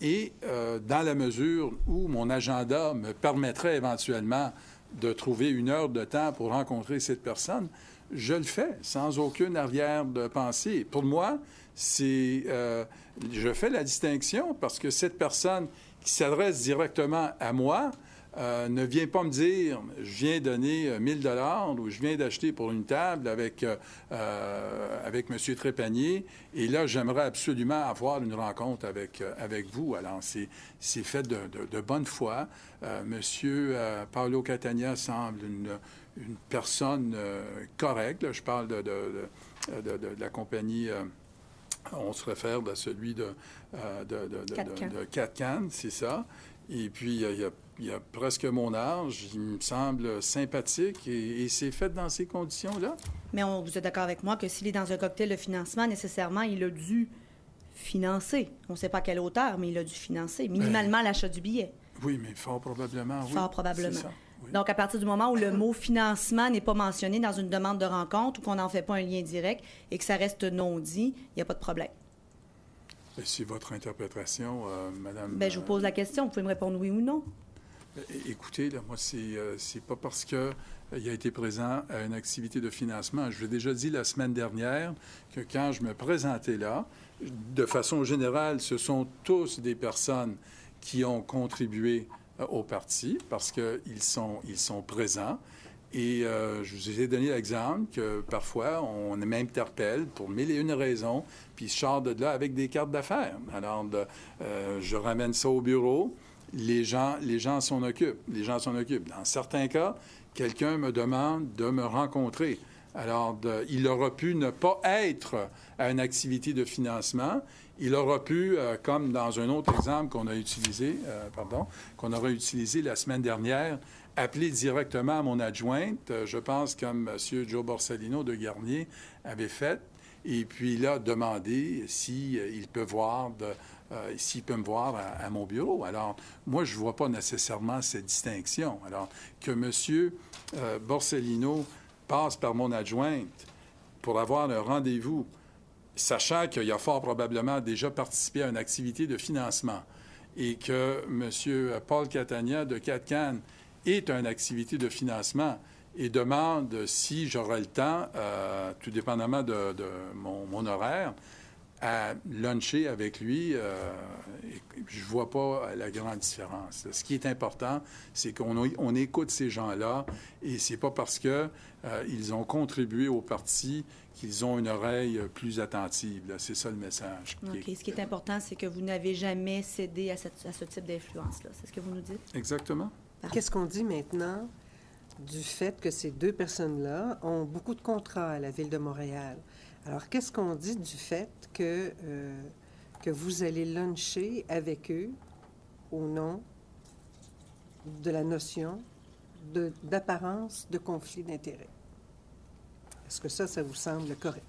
Et euh, dans la mesure où mon agenda me permettrait éventuellement de trouver une heure de temps pour rencontrer cette personne, je le fais sans aucune arrière de pensée. Pour moi, c'est euh, je fais la distinction parce que cette personne qui s'adresse directement à moi euh, ne vient pas me dire je viens donner euh, 1000 dollars ou je viens d'acheter pour une table avec euh, euh, avec Monsieur Trépanier et là j'aimerais absolument avoir une rencontre avec euh, avec vous. Alors c'est c'est fait de, de- de bonne foi. Euh, Monsieur euh, Paolo Catania semble une une personne euh, correcte. Là, je parle de, de- la compagnie. euh, on se réfère à celui de, euh, de, de, c'est ça. Et puis, euh, il y, a, il y a presque mon âge. Il me semble sympathique et, et c'est fait dans ces conditions-là. Mais on, vous êtes d'accord avec moi que s'il est dans un cocktail de financement, nécessairement, il a dû financer. On ne sait pas à quelle hauteur, mais il a dû financer minimalement l'achat du billet. Oui, mais fort probablement, oui. Fort probablement. Donc, à partir du moment où le mot financement n'est pas mentionné dans une demande de rencontre ou qu'on n'en fait pas un lien direct et que ça reste non dit, il n'y a pas de problème. C'est votre interprétation, euh, Madame. Ben, je vous pose la question. Vous pouvez me répondre oui ou non. É- Écoutez, moi, c'est euh, c'est pas parce que euh, il a été présent à une activité de financement. Je l'ai déjà dit la semaine dernière que quand je me présentais là, de façon générale, ce sont tous des personnes qui ont contribué euh, au parti parce qu'ils sont, ils sont présents. Et euh, je vous ai donné l'exemple que parfois, on m'interpelle pour mille et une raisons, puis je sors de là avec des cartes d'affaires. Alors, euh, je ramène ça au bureau, les gens les gens s'en occupent. Les gens s'en occupent. Dans certains cas, quelqu'un me demande de me rencontrer. Alors, il aura pu ne pas être à une activité de financement. Il aura pu, euh, comme dans un autre exemple qu'on a utilisé, euh, pardon, qu'on aurait utilisé la semaine dernière, appeler directement à mon adjointe, euh, je pense comme M. Joe Borsellino de Garnier avait fait, et puis là, demander si euh, il peut voir de, euh, s'il peut me voir à, mon bureau. Alors, moi, je ne vois pas nécessairement cette distinction. Alors, que M. euh, Borsellino passe par mon adjointe pour avoir un rendez-vous, sachant qu'il a fort probablement déjà participé à une activité de financement et que M. Paul Catania de Catcan est une activité de financement et demande si j'aurai le temps, euh, tout dépendamment de, mon horaire, à luncher avec lui, euh, je vois pas la grande différence. Ce qui est important, c'est qu'on on écoute ces gens-là, et c'est pas parce que euh, ils ont contribué au parti qu'ils ont une oreille plus attentive. C'est ça le message. qui est- OK. Ce qui est important, c'est que vous n'avez jamais cédé à, cette- à ce type d'influence-là. C'est ce que vous nous dites? Exactement. Qu'est-ce qu'on dit maintenant du fait que ces deux personnes-là ont beaucoup de contrats à la Ville de Montréal? Alors, qu'est-ce qu'on dit du fait que, euh, que vous allez luncher avec eux au nom de la notion d'apparence de, conflit d'intérêts? Est-ce que ça, ça vous semble correct?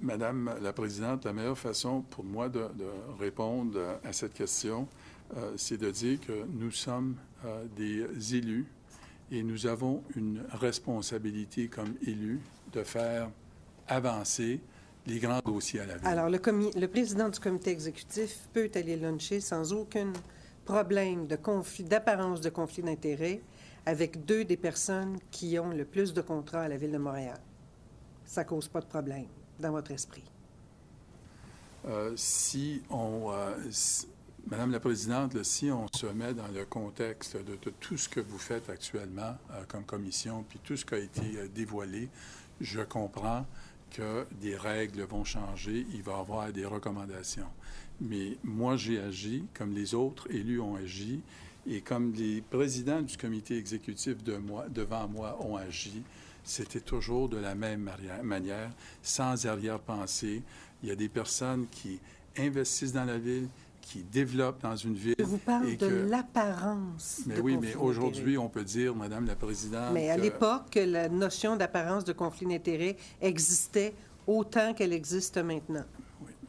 Madame la Présidente, la meilleure façon pour moi de, de répondre à cette question, euh, c'est de dire que nous sommes euh, des élus et nous avons une responsabilité comme élus de faire avancer les grands dossiers à la ville. Alors, le, président du comité exécutif peut aller luncher sans aucun problème de conflit, d'apparence de conflit d'intérêts avec deux des personnes qui ont le plus de contrats à la Ville de Montréal. Ça cause pas de problème dans votre esprit. Euh, si on, euh, si- Madame la Présidente, là, si on se met dans le contexte de, de tout ce que vous faites actuellement euh, comme commission, puis tout ce qui a été dévoilé, je comprends que des règles vont changer, il va y avoir des recommandations. Mais moi, j'ai agi comme les autres élus ont agi et comme les présidents du comité exécutif devant moi ont agi. C'était toujours de la même manière, sans arrière-pensée. Il y a des personnes qui investissent dans la ville, qui développent dans une ville. Je vous parle et de l'apparence Mais de oui, mais aujourd'hui, on peut dire, Madame la Présidente. Mais à que- l'époque, la notion d'apparence de conflit d'intérêts existait autant qu'elle existe maintenant.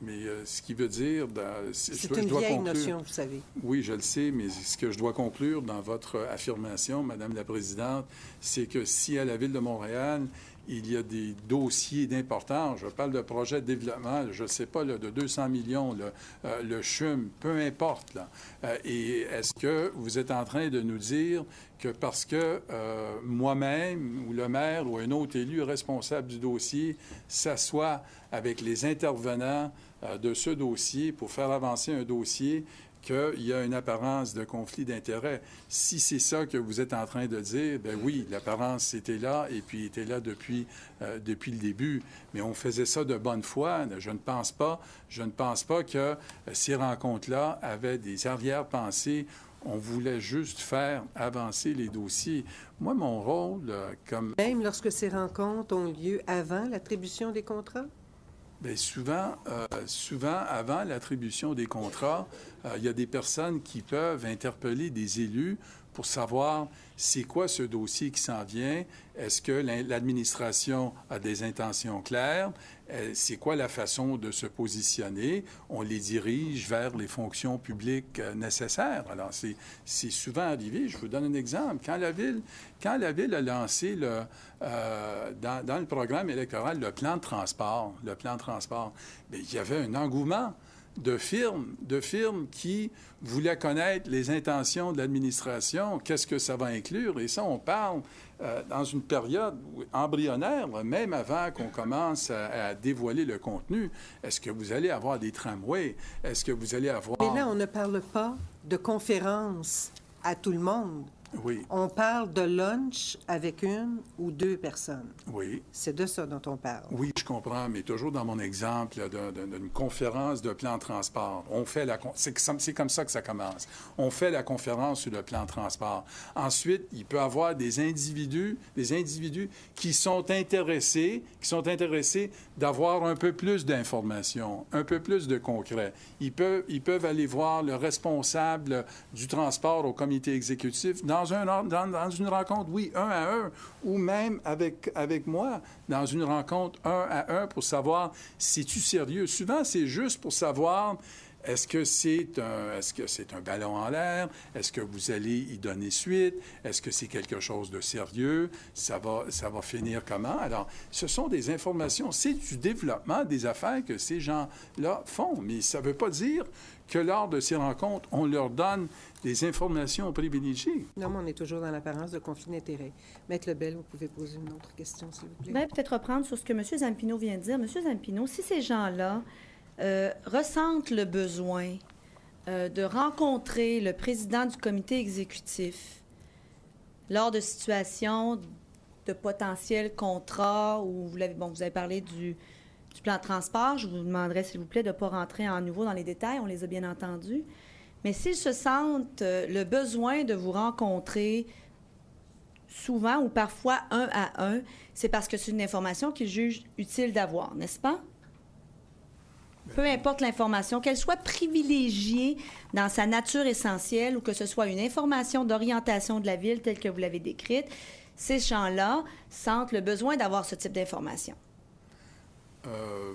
Mais euh, ce qui veut dire, dans- si- je C'est je une dois vieille conclure- notion, vous savez. Oui, je le sais, mais ce que je dois conclure dans votre affirmation, Madame la Présidente, c'est que si à la Ville de Montréal, il y a des dossiers d'importance, je parle de projets de développement, je ne sais pas, de 200 millions, euh, le CHUM, peu importe. Euh, et est-ce que vous êtes en train de nous dire que parce que euh, moi-même ou le maire ou un autre élu responsable du dossier s'assoit avec les intervenants de ce dossier pour faire avancer un dossier, qu'il y a une apparence de conflit d'intérêts. Si c'est ça que vous êtes en train de dire, ben oui, l'apparence était là et puis était là depuis, euh, depuis le début. Mais on faisait ça de bonne foi. Je ne pense pas, je ne pense pas que euh, ces rencontres-là avaient des arrière-pensées. On voulait juste faire avancer les dossiers. Moi, mon rôle, euh, comme Même lorsque ces rencontres ont lieu avant l'attribution des contrats? Bien, souvent, euh, souvent, avant l'attribution des contrats, euh, il y a des personnes qui peuvent interpeller des élus pour savoir c'est quoi ce dossier qui s'en vient, est-ce que l'administration a des intentions claires, Euh, c'est quoi la façon de se positionner, on les dirige vers les fonctions publiques euh, nécessaires. Alors, c'est souvent arrivé, je vous donne un exemple, quand la Ville, quand la ville a lancé le, euh, dans, dans le programme électoral le plan de transport, le plan de transport, bien, il y avait un engouement de firmes, de firmes qui voulaient connaître les intentions de l'administration, qu'est-ce que ça va inclure. Et ça, on parle euh, dans une période embryonnaire, même avant qu'on commence à, à dévoiler le contenu. Est-ce que vous allez avoir des tramways? Est-ce que vous allez avoir... Mais là, on ne parle pas de conférences à tout le monde. Oui, On parle de lunch avec une ou deux personnes. oui. C'est de ça dont on parle. Oui, je comprends, mais toujours dans mon exemple d'une conférence de plan de transport. On fait la c'est comme ça que ça commence. On fait la conférence sur le plan de transport. Ensuite, il peut y avoir des individus, des individus qui sont intéressés, qui sont intéressés d'avoir un peu plus d'informations, un peu plus de concret. Ils peuvent, ils peuvent aller voir le responsable du transport au comité exécutif dans, dans, une rencontre, oui, un à un, ou même avec, avec moi, dans une rencontre un à un pour savoir si tu sérieux. Souvent, c'est juste pour savoir est-ce que c'est un, est-ce que c'est un ballon en l'air? Est-ce que vous allez y donner suite? Est-ce que c'est quelque chose de sérieux? Ça va, ça va finir comment? Alors, ce sont des informations, c'est du développement des affaires que ces gens-là font. Mais ça ne veut pas dire que lors de ces rencontres, on leur donne des informations privilégiées. Non, mais on est toujours dans l'apparence de conflit d'intérêts. Maître Lebel, vous pouvez poser une autre question, s'il vous plaît. Bien, peut-être reprendre sur ce que M. Zampino vient de dire. M. Zampino, si ces gens-là euh, ressentent le besoin euh, de rencontrer le président du comité exécutif lors de situations de potentiels contrats où vous, avez parlé du, plan de transport, je vous demanderai, s'il vous plaît, de ne pas rentrer en nouveau dans les détails, on les a bien entendus. Mais s'ils se sentent euh, le besoin de vous rencontrer souvent ou parfois un à un, c'est parce que c'est une information qu'ils jugent utile d'avoir, n'est-ce pas? Peu importe l'information, qu'elle soit privilégiée dans sa nature essentielle ou que ce soit une information d'orientation de la ville telle que vous l'avez décrite, ces gens-là sentent le besoin d'avoir ce type d'information. Euh,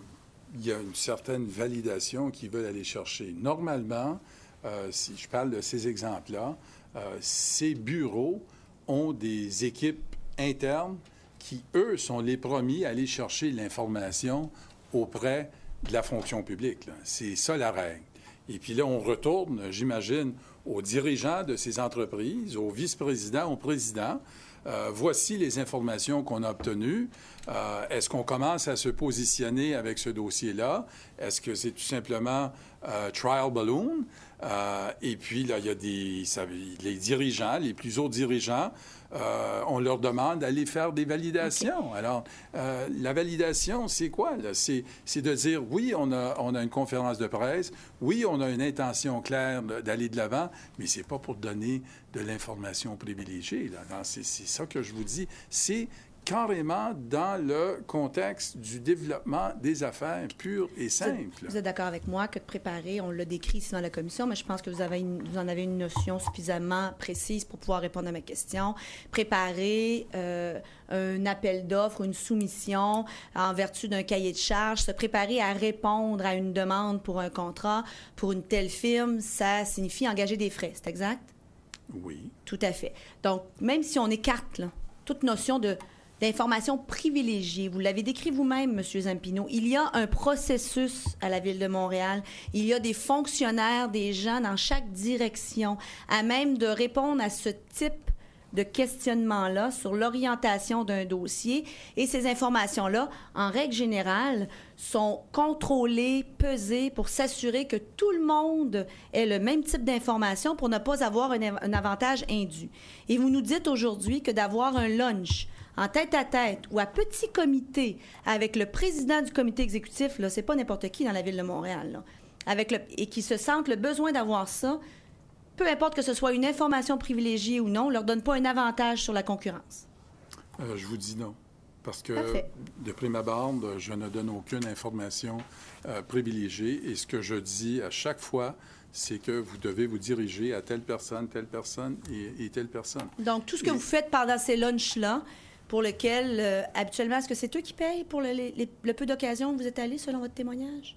il y a une certaine validation qu'ils veulent aller chercher. Normalement, euh, si je parle de ces exemples-là, euh, ces bureaux ont des équipes internes qui, eux, sont les premiers à aller chercher l'information auprès de la fonction publique. C'est ça la règle. Et puis là, on retourne, j'imagine, aux dirigeants de ces entreprises, aux vice-présidents, aux présidents. Euh, voici les informations qu'on a obtenues. Euh, est-ce qu'on commence à se positionner avec ce dossier-là? Est-ce que c'est tout simplement euh, trial balloon? Et puis, là, il y a des, les dirigeants, les plus hauts dirigeants, on leur demande d'aller faire des validations. Alors, la validation, c'est quoi? C'est, de dire, oui, on a, on a une conférence de presse, oui, on a une intention claire d'aller de l'avant, mais c'est pas pour donner de l'information privilégiée. C'est, c'est ça que je vous dis. C'est carrément dans le contexte du développement des affaires pur et simple. Vous êtes d'accord avec moi que de préparer, on l'a décrit ici dans la commission, mais je pense que vous, avez vous en avez une notion suffisamment précise pour pouvoir répondre à ma question. Préparer euh, un appel d'offres, une soumission en vertu d'un cahier de charges, se préparer à répondre à une demande pour un contrat pour une telle firme, ça signifie engager des frais, c'est exact? Oui. Tout à fait. Donc, même si on écarte là, toute notion de d'informations privilégiées. Vous l'avez décrit vous-même, M. Zampino. Il y a un processus à la Ville de Montréal. Il y a des fonctionnaires, des gens dans chaque direction à même de répondre à ce type de questionnement-là sur l'orientation d'un dossier. Et ces informations-là, en règle générale, sont contrôlées, pesées pour s'assurer que tout le monde ait le même type d'information pour ne pas avoir un, un avantage indu. Et vous nous dites aujourd'hui que d'avoir un lunch en tête à tête ou à petit comité avec le président du comité exécutif, là, c'est pas n'importe qui dans la ville de Montréal, avec le, et qui se sentent le besoin d'avoir ça, peu importe que ce soit une information privilégiée ou non, ne leur donne pas un avantage sur la concurrence. Euh, je vous dis non. Parce que, de prime abord, je ne donne aucune information euh, privilégiée. Et ce que je dis à chaque fois, c'est que vous devez vous diriger à telle personne, telle personne et, telle personne. Donc, tout ce que vous faites pendant ces lunchs-là, pour lequel, euh, habituellement, est-ce que c'est eux qui payent pour le, peu d'occasions où vous êtes allé, selon votre témoignage?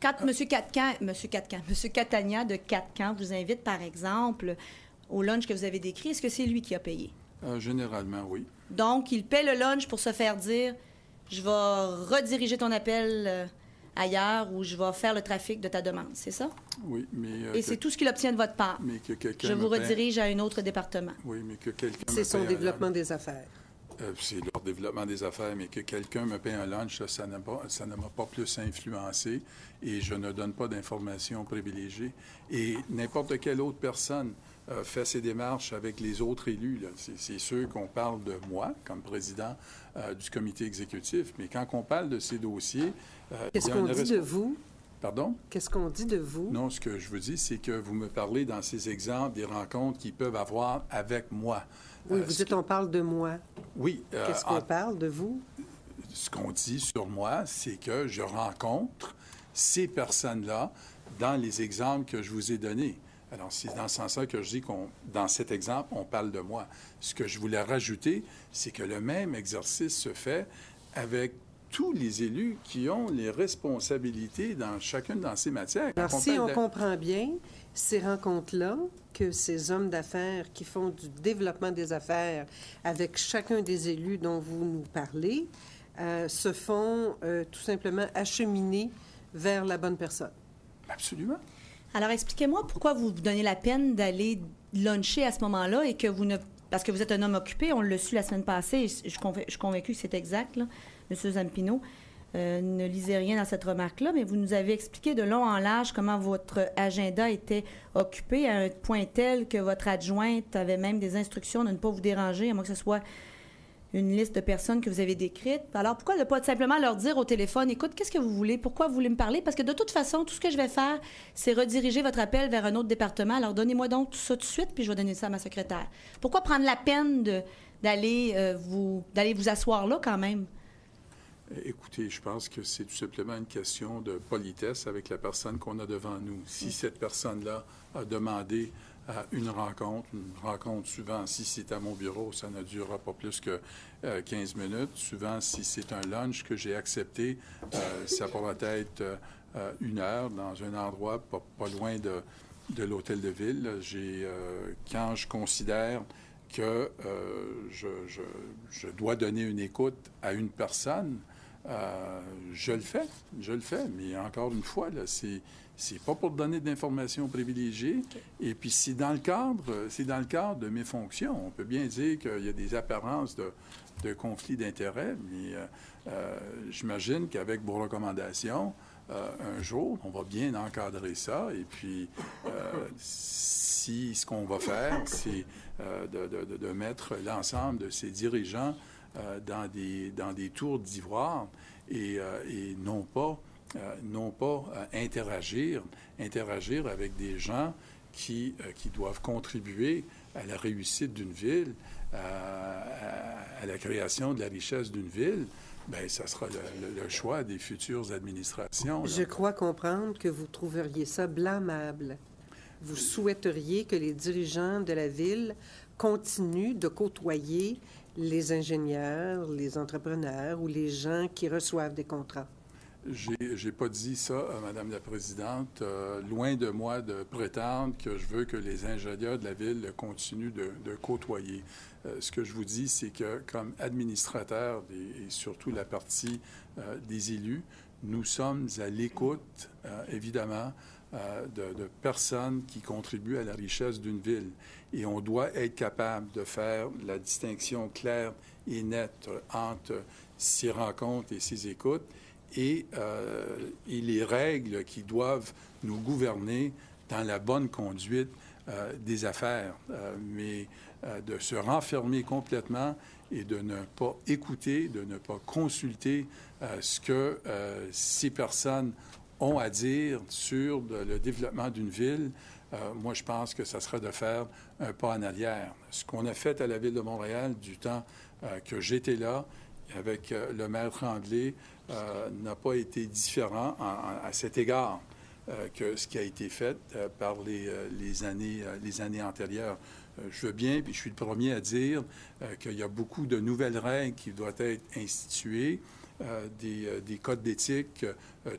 Quand M. Catcan, M. Catcan, M. Catania de Catcan vous invite, par exemple, au lunch que vous avez décrit, est-ce que c'est lui qui a payé? Euh, généralement, oui. Donc, il paie le lunch pour se faire dire je vais rediriger ton appel euh, ailleurs ou je vais faire le trafic de ta demande, c'est ça? Oui, mais... Et c'est tout ce qu'il obtient de votre part. Mais que quelqu'un... Je vous redirige à un autre département. Oui, mais que quelqu'un... C'est son développement des affaires. Euh, c'est leur développement des affaires, mais que quelqu'un me paie un lunch, ça, ne m'a pas plus influencé et je ne donne pas d'informations privilégiées. Et n'importe quelle autre personne euh, fait ses démarches avec les autres élus. C'est sûr qu'on parle de moi comme président euh, du comité exécutif, mais quand on parle de ces dossiers... Qu'est-ce qu'on dit de vous? Pardon? Qu'est-ce qu'on dit de vous? Non, ce que je veux dire, c'est que vous me parlez dans ces exemples des rencontres qu'ils peuvent avoir avec moi. Oui, vous dites, on parle de moi. Oui. Euh, Qu'est-ce qu'on parle de vous? Ce qu'on dit sur moi, c'est que je rencontre ces personnes-là dans les exemples que je vous ai donnés. Alors, c'est dans ce sens-là que je dis qu'on, dans cet exemple, on parle de moi. Ce que je voulais rajouter, c'est que le même exercice se fait avec tous les élus qui ont les responsabilités dans chacune de ces matières. Alors, si on comprend bien, ces rencontres-là, que ces hommes d'affaires qui font du développement des affaires avec chacun des élus dont vous nous parlez, euh, se font euh, tout simplement acheminer vers la bonne personne. Absolument. Alors, expliquez-moi pourquoi vous vous donnez la peine d'aller luncher à ce moment-là et que vous ne... Parce que vous êtes un homme occupé, on l'a su la semaine passée, je, suis convaincu que c'est exact, là, M. Zampino. Euh, ne lisez rien dans cette remarque-là, mais vous nous avez expliqué de long en large comment votre agenda était occupé à un point tel que votre adjointe avait même des instructions de ne pas vous déranger, à moins que ce soit une liste de personnes que vous avez décrites. Alors, pourquoi ne pas simplement leur dire au téléphone, écoute, qu'est-ce que vous voulez? Pourquoi vous voulez me parler? Parce que de toute façon, tout ce que je vais faire, c'est rediriger votre appel vers un autre département. Alors, donnez-moi donc tout ça tout de suite, puis je vais donner ça à ma secrétaire. Pourquoi prendre la peine d'aller euh, vous, d'aller vous asseoir là quand même? Écoutez, je pense que c'est tout simplement une question de politesse avec la personne qu'on a devant nous. Si cette personne-là a demandé à une rencontre, une rencontre souvent, si c'est à mon bureau, ça ne durera pas plus que 15 minutes. Souvent, si c'est un lunch que j'ai accepté, ça pourra être une heure dans un endroit pas, pas loin de, de l'hôtel de ville. J'ai, quand je considère que je, je, je, dois donner une écoute à une personne, euh, je le fais, je le fais, mais encore une fois, là, c'est c'est pas pour donner de l'information privilégiée. Et puis, c'est dans le cadre, c'est dans le cadre de mes fonctions. On peut bien dire qu'il y a des apparences de, de conflit d'intérêts, mais euh, euh, j'imagine qu'avec vos recommandations, un jour, on va bien encadrer ça. Et puis, si ce qu'on va faire, c'est de, de, de, mettre l'ensemble de ces dirigeants dans, des, dans des tours d'ivoire et, euh, et, non pas, euh, non pas interagir, interagir avec des gens qui, qui doivent contribuer à la réussite d'une ville, à, la création de la richesse d'une ville. Bien, ça sera le, choix des futures administrations. Je crois comprendre que vous trouveriez ça blâmable. Vous souhaiteriez que les dirigeants de la ville continuent de côtoyer les ingénieurs, les entrepreneurs ou les gens qui reçoivent des contrats? J'ai pas dit ça, euh, Madame la Présidente. Euh, loin de moi de prétendre que je veux que les ingénieurs de la Ville continuent de, côtoyer. Euh, ce que je vous dis, c'est que comme administrateur et surtout la partie des élus, nous sommes à l'écoute, évidemment, de, de, personnes qui contribuent à la richesse d'une ville. Et on doit être capable de faire la distinction claire et nette entre ces rencontres et ces écoutes et, euh, les règles qui doivent nous gouverner dans la bonne conduite euh, des affaires. Euh, mais de se renfermer complètement et de ne pas écouter, de ne pas consulter ce que ces personnes ont à dire sur le développement d'une ville, euh, moi, je pense que ça serait de faire un pas en arrière. Ce qu'on a fait à la Ville de Montréal du temps euh, que j'étais là, avec euh, le maire Tremblay, n'a pas été différent à cet égard que ce qui a été fait par les, les, années, les années antérieures. je veux bien, puis je suis le premier à dire qu'il y a beaucoup de nouvelles règles qui doivent être instituées, des, des, codes d'éthique,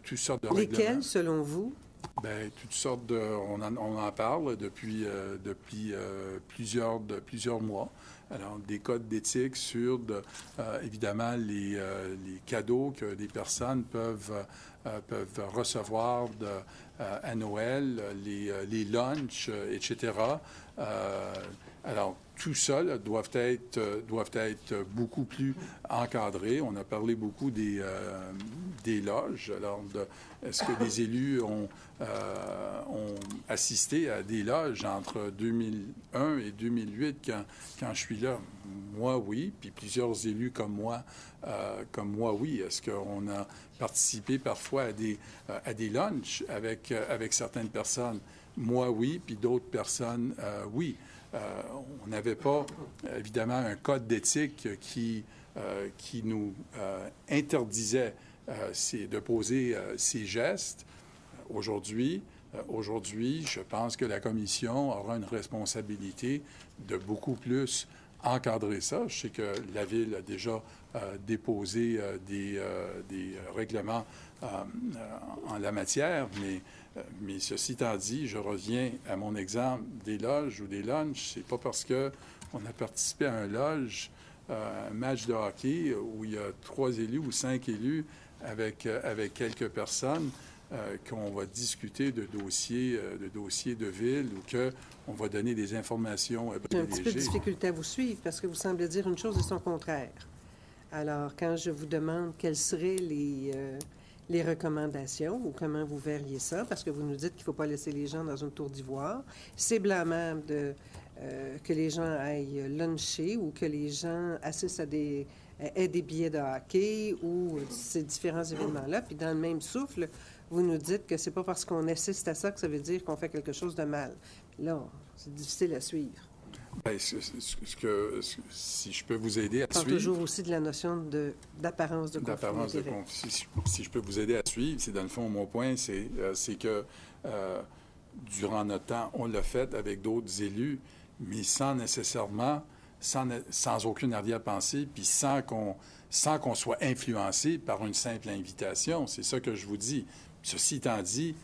toutes sortes de Lesquels, selon vous? Bien, toutes sortes de. On en, on en parle depuis, euh, depuis euh, plusieurs, de, plusieurs mois. Alors, des codes d'éthique sur, de, euh, évidemment, les, euh, les, cadeaux que des personnes peuvent, euh, peuvent recevoir de, à Noël, les, les lunchs, etc. alors, tout ça là, doivent, être, doivent être beaucoup plus encadrés. On a parlé beaucoup des, des loges. Alors, est-ce que des élus ont, euh, ont, assisté à des loges entre 2001 et 2008 quand, je suis là? Moi, oui. Puis plusieurs élus comme moi, euh, comme moi, oui. Est-ce qu'on a participé parfois à des, euh, à lunchs avec, euh, certaines personnes? Moi, oui. Puis d'autres personnes, euh, oui. Euh, on n'avait pas, évidemment, un code d'éthique qui, qui nous interdisait euh, c'est de poser euh, ces gestes. Aujourd'hui, euh, aujourd'hui, je pense que la Commission aura une responsabilité de beaucoup plus encadrer ça. Je sais que la Ville a déjà déposé des, des, règlements en la matière, mais, mais ceci étant dit, je reviens à mon exemple des loges ou des lunchs. C'est pas parce que on a participé à un loge, un match de hockey où il y a trois élus ou cinq élus avec, euh, avec quelques personnes euh, qu'on va discuter de dossiers, euh, de dossiers de ville ou qu'on va donner des informations J'ai un petit peu de difficulté à vous suivre parce que vous semblez dire une chose et son contraire. Alors, quand je vous demande quelles seraient les, les recommandations ou comment vous verriez ça, parce que vous nous dites qu'il ne faut pas laisser les gens dans une tour d'ivoire, c'est blâmable de, que les gens aillent luncher ou que les gens assistent à des aient des billets de hockey ou ces différents événements-là. Puis dans le même souffle, vous nous dites que c'est pas parce qu'on assiste à ça que ça veut dire qu'on fait quelque chose de mal. Là, c'est difficile à suivre. Bien, ce, ce- ce que, ce- si je peux vous aider à On parle suivre... toujours aussi de la notion d'apparence de, d'apparence de. Si, si je peux vous aider à suivre, c'est dans le fond mon point, c'est euh, que euh, durant notre temps, on l'a fait avec d'autres élus, mais sans nécessairement, sans, sans aucune arrière-pensée, puis sans qu'on sans qu'on soit influencé par une simple invitation. C'est ça que je vous dis. Ceci étant dit,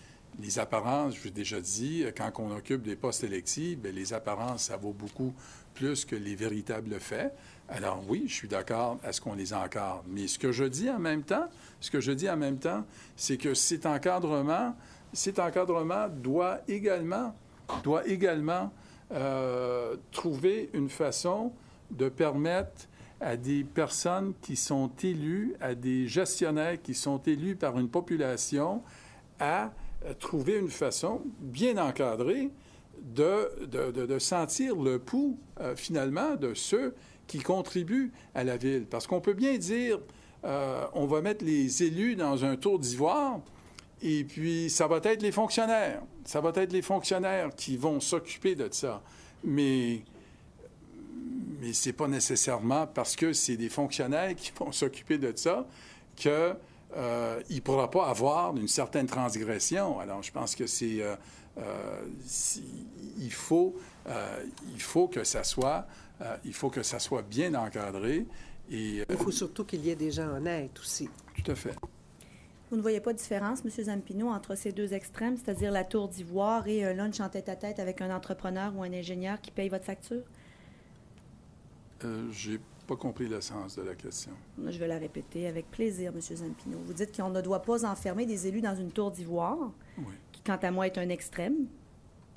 les apparences, je vous ai déjà dit, quand on occupe des postes électifs, bien, les apparences, ça vaut beaucoup plus que les véritables faits. Alors oui, je suis d'accord à ce qu'on les encadre. Mais ce que je dis en même temps, ce que je dis en même temps, c'est que cet encadrement, cet encadrement doit également, doit également euh, trouver une façon de permettre à des personnes qui sont élues, à des gestionnaires qui sont élus par une population, à trouver une façon bien encadrée de, de, de- sentir le pouls, euh, finalement, de ceux qui contribuent à la ville. Parce qu'on peut bien dire, euh, on va mettre les élus dans un tour d'ivoire, et puis ça va être les fonctionnaires. Ça va être les fonctionnaires qui vont s'occuper de ça. Mais mais c'est pas nécessairement parce que c'est des fonctionnaires qui vont s'occuper de ça que euh, il pourra pas avoir une certaine transgression. Alors, je pense que c'est euh, euh, il faut euh, il faut que ça soit euh, il faut que ça soit bien encadré et euh, Il faut surtout qu'il y ait des gens honnêtes aussi. tout à fait. Vous ne voyez pas de différence, M. Zampino, entre ces deux extrêmes, c'est-à-dire la tour d'ivoire et un lunch en tête-à-tête avec un entrepreneur ou un ingénieur qui paye votre facture? Euh, J'ai pas compris le sens de la question. Je vais la répéter avec plaisir, M. Zampino. Vous dites qu'on ne doit pas enfermer des élus dans une tour d'ivoire, qui, quant à moi, est un extrême,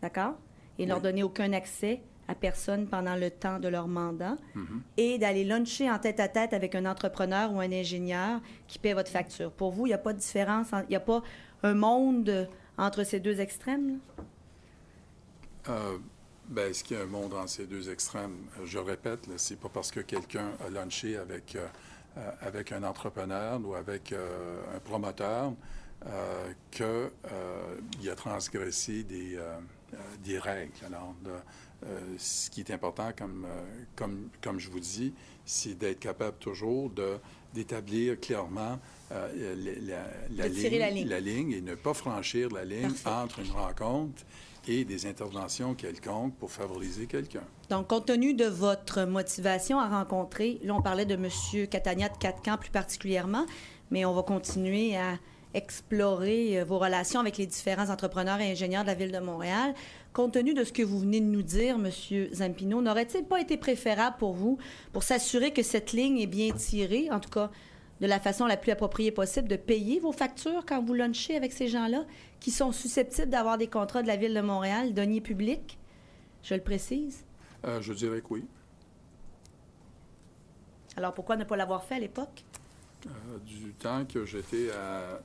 d'accord? Et ne leur donner aucun accès à personne pendant le temps de leur mandat, Mhm. et d'aller luncher en tête-à-tête avec un entrepreneur ou un ingénieur qui paie votre facture. Pour vous, il n'y a pas de différence, en- il n'y a pas un monde entre ces deux extrêmes? Euh, ben, est-ce qu'il y a un monde entre ces deux extrêmes? Euh, Je répète, là, c'est pas parce que quelqu'un a lunché avec, euh, euh, avec un entrepreneur ou avec euh, un promoteur euh, qu'il a transgressé des, des règles. Alors, ce qui est important, comme, comme, comme je vous dis, c'est d'être capable toujours de d'établir clairement la, ligne. la ligne et ne pas franchir la ligne Parfait. entre une rencontre et des interventions quelconques pour favoriser quelqu'un. Donc, compte tenu de votre motivation à rencontrer, là, on parlait de M. Catania de Catcan plus particulièrement, mais on va continuer à explorer euh, vos relations avec les différents entrepreneurs et ingénieurs de la Ville de Montréal. Compte tenu de ce que vous venez de nous dire, M. Zampino, n'aurait-il pas été préférable pour vous, pour s'assurer que cette ligne est bien tirée, en tout cas de la façon la plus appropriée possible, de payer vos factures quand vous lunchez avec ces gens-là, qui sont susceptibles d'avoir des contrats de la Ville de Montréal, deniers publics? Je le précise. Euh, je dirais que oui. Alors pourquoi ne pas l'avoir fait à l'époque? Euh, du temps que j'étais à,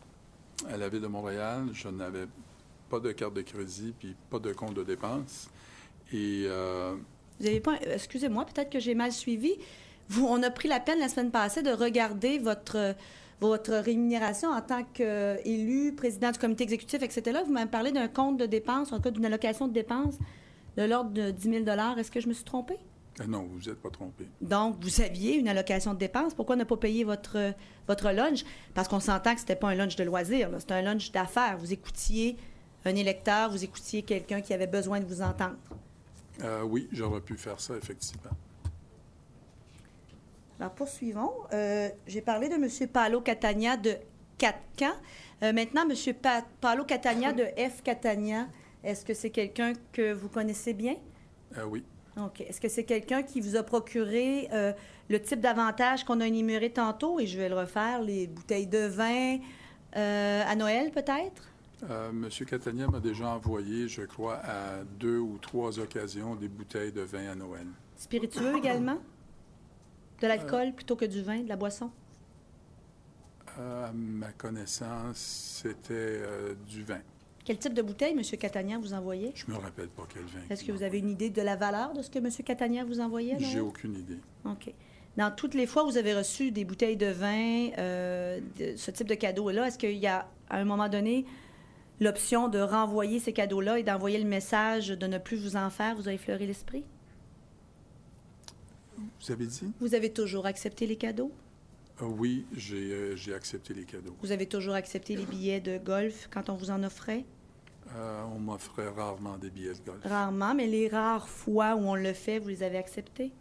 à la Ville de Montréal, je n'avais pas de carte de crédit puis pas de compte de dépenses. Et euh, Vous avez pas. Excusez-moi, peut-être que j'ai mal suivi. Vous, on a pris la peine la semaine passée de regarder votre, votre rémunération en tant qu'élu, président du comité exécutif, etc. Vous m'avez parlé d'un compte de dépenses, en tout cas d'une allocation de dépenses de l'ordre de 10 000 Est-ce que je me suis trompée? euh, non, vous n'êtes pas trompé. Donc, vous aviez une allocation de dépenses. Pourquoi ne pas payer votre, votre lunch? Parce qu'on s'entend que c'était pas un lunch de loisir, là. c'était un lunch d'affaires. Vous écoutiez un électeur, vous écoutiez quelqu'un qui avait besoin de vous entendre. Euh, oui, j'aurais pu faire ça, effectivement. Alors, poursuivons. Euh, J'ai parlé de M. Paolo Catania de Catcan. Euh, maintenant, M. Pa- Paolo Catania de F. Catania, est-ce que c'est quelqu'un que vous connaissez bien? Euh, oui. OK. Est-ce que c'est quelqu'un qui vous a procuré euh, le type d'avantage qu'on a énuméré tantôt? Et je vais le refaire, les bouteilles de vin euh, à Noël, peut-être? Monsieur Catania m'a déjà envoyé, je crois, à deux ou trois occasions des bouteilles de vin à Noël. Spiritueux également? De l'alcool plutôt que du vin, de la boisson? Euh, à ma connaissance, c'était euh, du vin. Quel type de bouteille, M. Catania, vous envoyait? Je me rappelle pas quel vin. Est-ce que vous avez une idée de la valeur de ce que M. Catania vous envoyait? J'ai aucune idée. OK. Dans toutes les fois où vous avez reçu des bouteilles de vin, euh, de ce type de cadeau-là, est-ce qu'il y a, à un moment donné, l'option de renvoyer ces cadeaux-là et d'envoyer le message de ne plus vous en faire? Vous avez fleuri l'esprit? Vous avez dit? Vous avez toujours accepté les cadeaux? Euh, oui, j'ai euh, j'ai accepté les cadeaux. Vous avez toujours accepté les billets de golf quand on vous en offrait? Euh, on m'offrait rarement des billets de golf. Rarement, mais les rares fois où on le fait, vous les avez acceptés?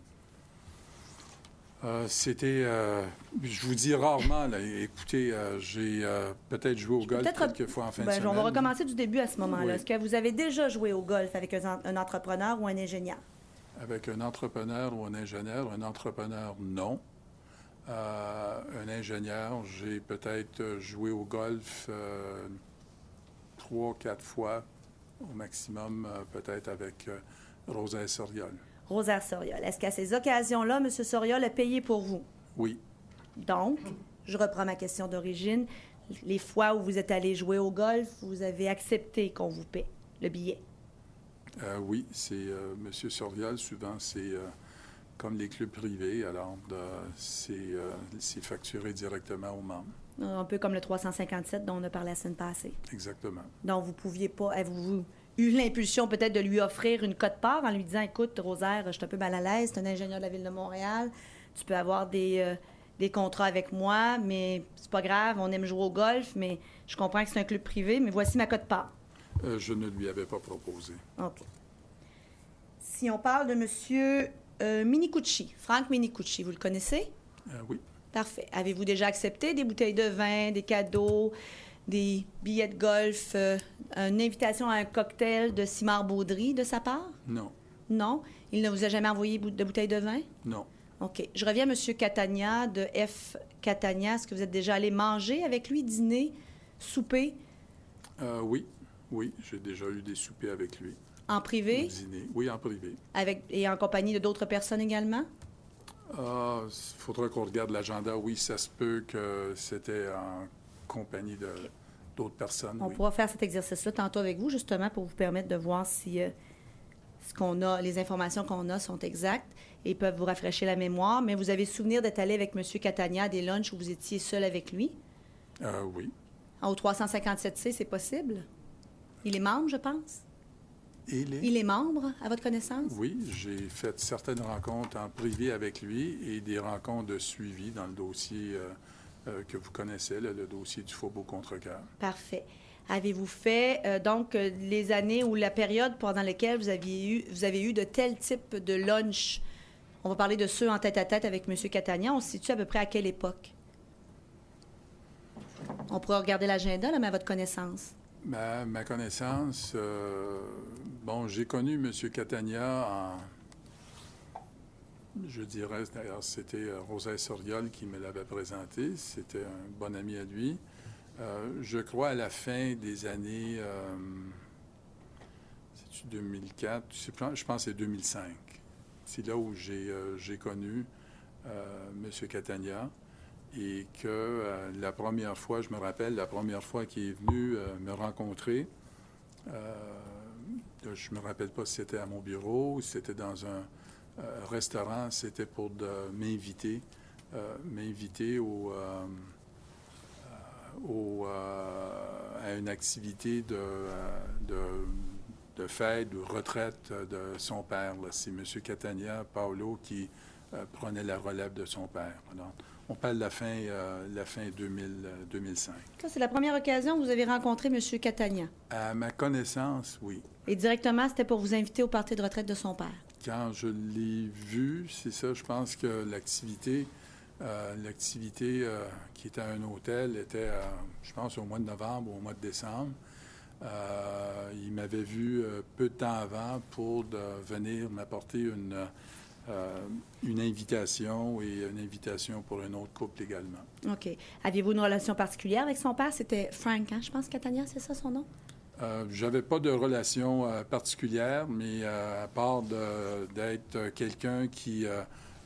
Euh, C'était, euh, je vous dis rarement, là, écoutez, euh, j'ai peut-être joué au golf quelques fois en fin Ben, de semaine. On va recommencer du début à ce moment-là. Oui. Est-ce que vous avez déjà joué au golf avec un, un entrepreneur ou un ingénieur? Avec un entrepreneur ou un ingénieur? Un entrepreneur, non. Euh, un ingénieur, j'ai peut-être joué au golf euh, trois, quatre fois au maximum, euh, peut-être avec euh, Rosaire Soriol. Rosaire Soriol. Est-ce qu'à ces occasions-là, M. Soriol a payé pour vous? Oui. Donc, je reprends ma question d'origine. Les fois où vous êtes allé jouer au golf, vous avez accepté qu'on vous paie le billet? Euh, oui, c'est euh, M. Soriol, souvent, c'est euh, comme les clubs privés, alors c'est facturé directement aux membres. Un peu comme le 357 dont on a parlé la semaine passée. Exactement. Donc, vous pouviez pas. Avez-vous eu l'impulsion peut-être de lui offrir une cote-part en lui disant Écoute, Rosaire, je suis un peu mal à l'aise, tu es un ingénieur de la Ville de Montréal, tu peux avoir des, des contrats avec moi, mais c'est pas grave, on aime jouer au golf, mais je comprends que c'est un club privé, mais voici ma cote-part. Euh, je ne lui avais pas proposé. OK. Si on parle de M. Euh, Minicucci, Franck Minicucci, vous le connaissez? Euh, oui. Parfait. Avez-vous déjà accepté des bouteilles de vin, des cadeaux, des billets de golf, une invitation à un cocktail de Simard Baudry de sa part? Non. Non? Il ne vous a jamais envoyé de bouteilles de vin? Non. OK. Je reviens à M. Catania de F. Catania. Est-ce que vous êtes déjà allé manger avec lui, dîner, souper, Euh, oui. Oui, j'ai déjà eu des soupers avec lui. en privé? Dîner. Oui, en privé. avec, et en compagnie de d'autres personnes également? Ah, il faudra qu'on regarde l'agenda. Oui, ça se peut que c'était en compagnie de d'autres personnes. On oui. pourra faire cet exercice-là tantôt avec vous, justement, pour vous permettre de voir si euh, ce qu'on a, les informations qu'on a sont exactes et peuvent vous rafraîchir la mémoire. Mais vous avez souvenir d'être allé avec M. Catania à des lunchs où vous étiez seul avec lui? Euh, oui. Au 357C, c'est possible? Il est membre, je pense? Et les... Il est membre, à votre connaissance? Oui, j'ai fait certaines rencontres en privé avec lui et des rencontres de suivi dans le dossier euh, euh, que vous connaissez, le dossier du Faubourg Contrecoeur. Parfait. Avez-vous fait, euh, donc, les années ou la période pendant laquelle vous, aviez eu, vous avez eu de tels types de lunch? On va parler de ceux en tête-à-tête avec M. Catania. On se situe à peu près à quelle époque? On pourrait regarder l'agenda, mais à votre connaissance. Ma, connaissance, euh, bon, j'ai connu M. Catania en, je dirais, d'ailleurs, c'était euh, Rosaire Soriol qui me l'avait présenté. C'était un bon ami à lui. Euh, je crois à la fin des années, c'est 2004, je pense que c'est 2005. C'est là où j'ai connu M. Catania et que euh, la première fois, je me rappelle, la première fois qu'il est venu euh, me rencontrer, euh, je me rappelle pas si c'était à mon bureau ou si c'était dans un euh, restaurant, c'était pour m'inviter, m'inviter à une activité de, fête, de retraite de son père. C'est M. Catania, Paolo, qui prenait la relève de son père. On parle de la fin, euh, la fin 2000, euh, 2005. Ça, c'est la première occasion où vous avez rencontré M. Catania. À ma connaissance, oui. Et directement, c'était pour vous inviter au party de retraite de son père. Quand je l'ai vu, c'est ça, je pense que l'activité, euh, l'activité euh, qui était à un hôtel était, je pense, au mois de novembre ou au mois de décembre. Il m'avait vu peu de temps avant pour de venir m'apporter une, une invitation et une invitation pour un autre couple également. OK. Aviez-vous une relation particulière avec son père? C'était Frank, hein? Je pense, Catania, c'est ça son nom? Euh, J'avais pas de relation euh, particulière, mais euh, à part d'être euh, quelqu'un qui, euh,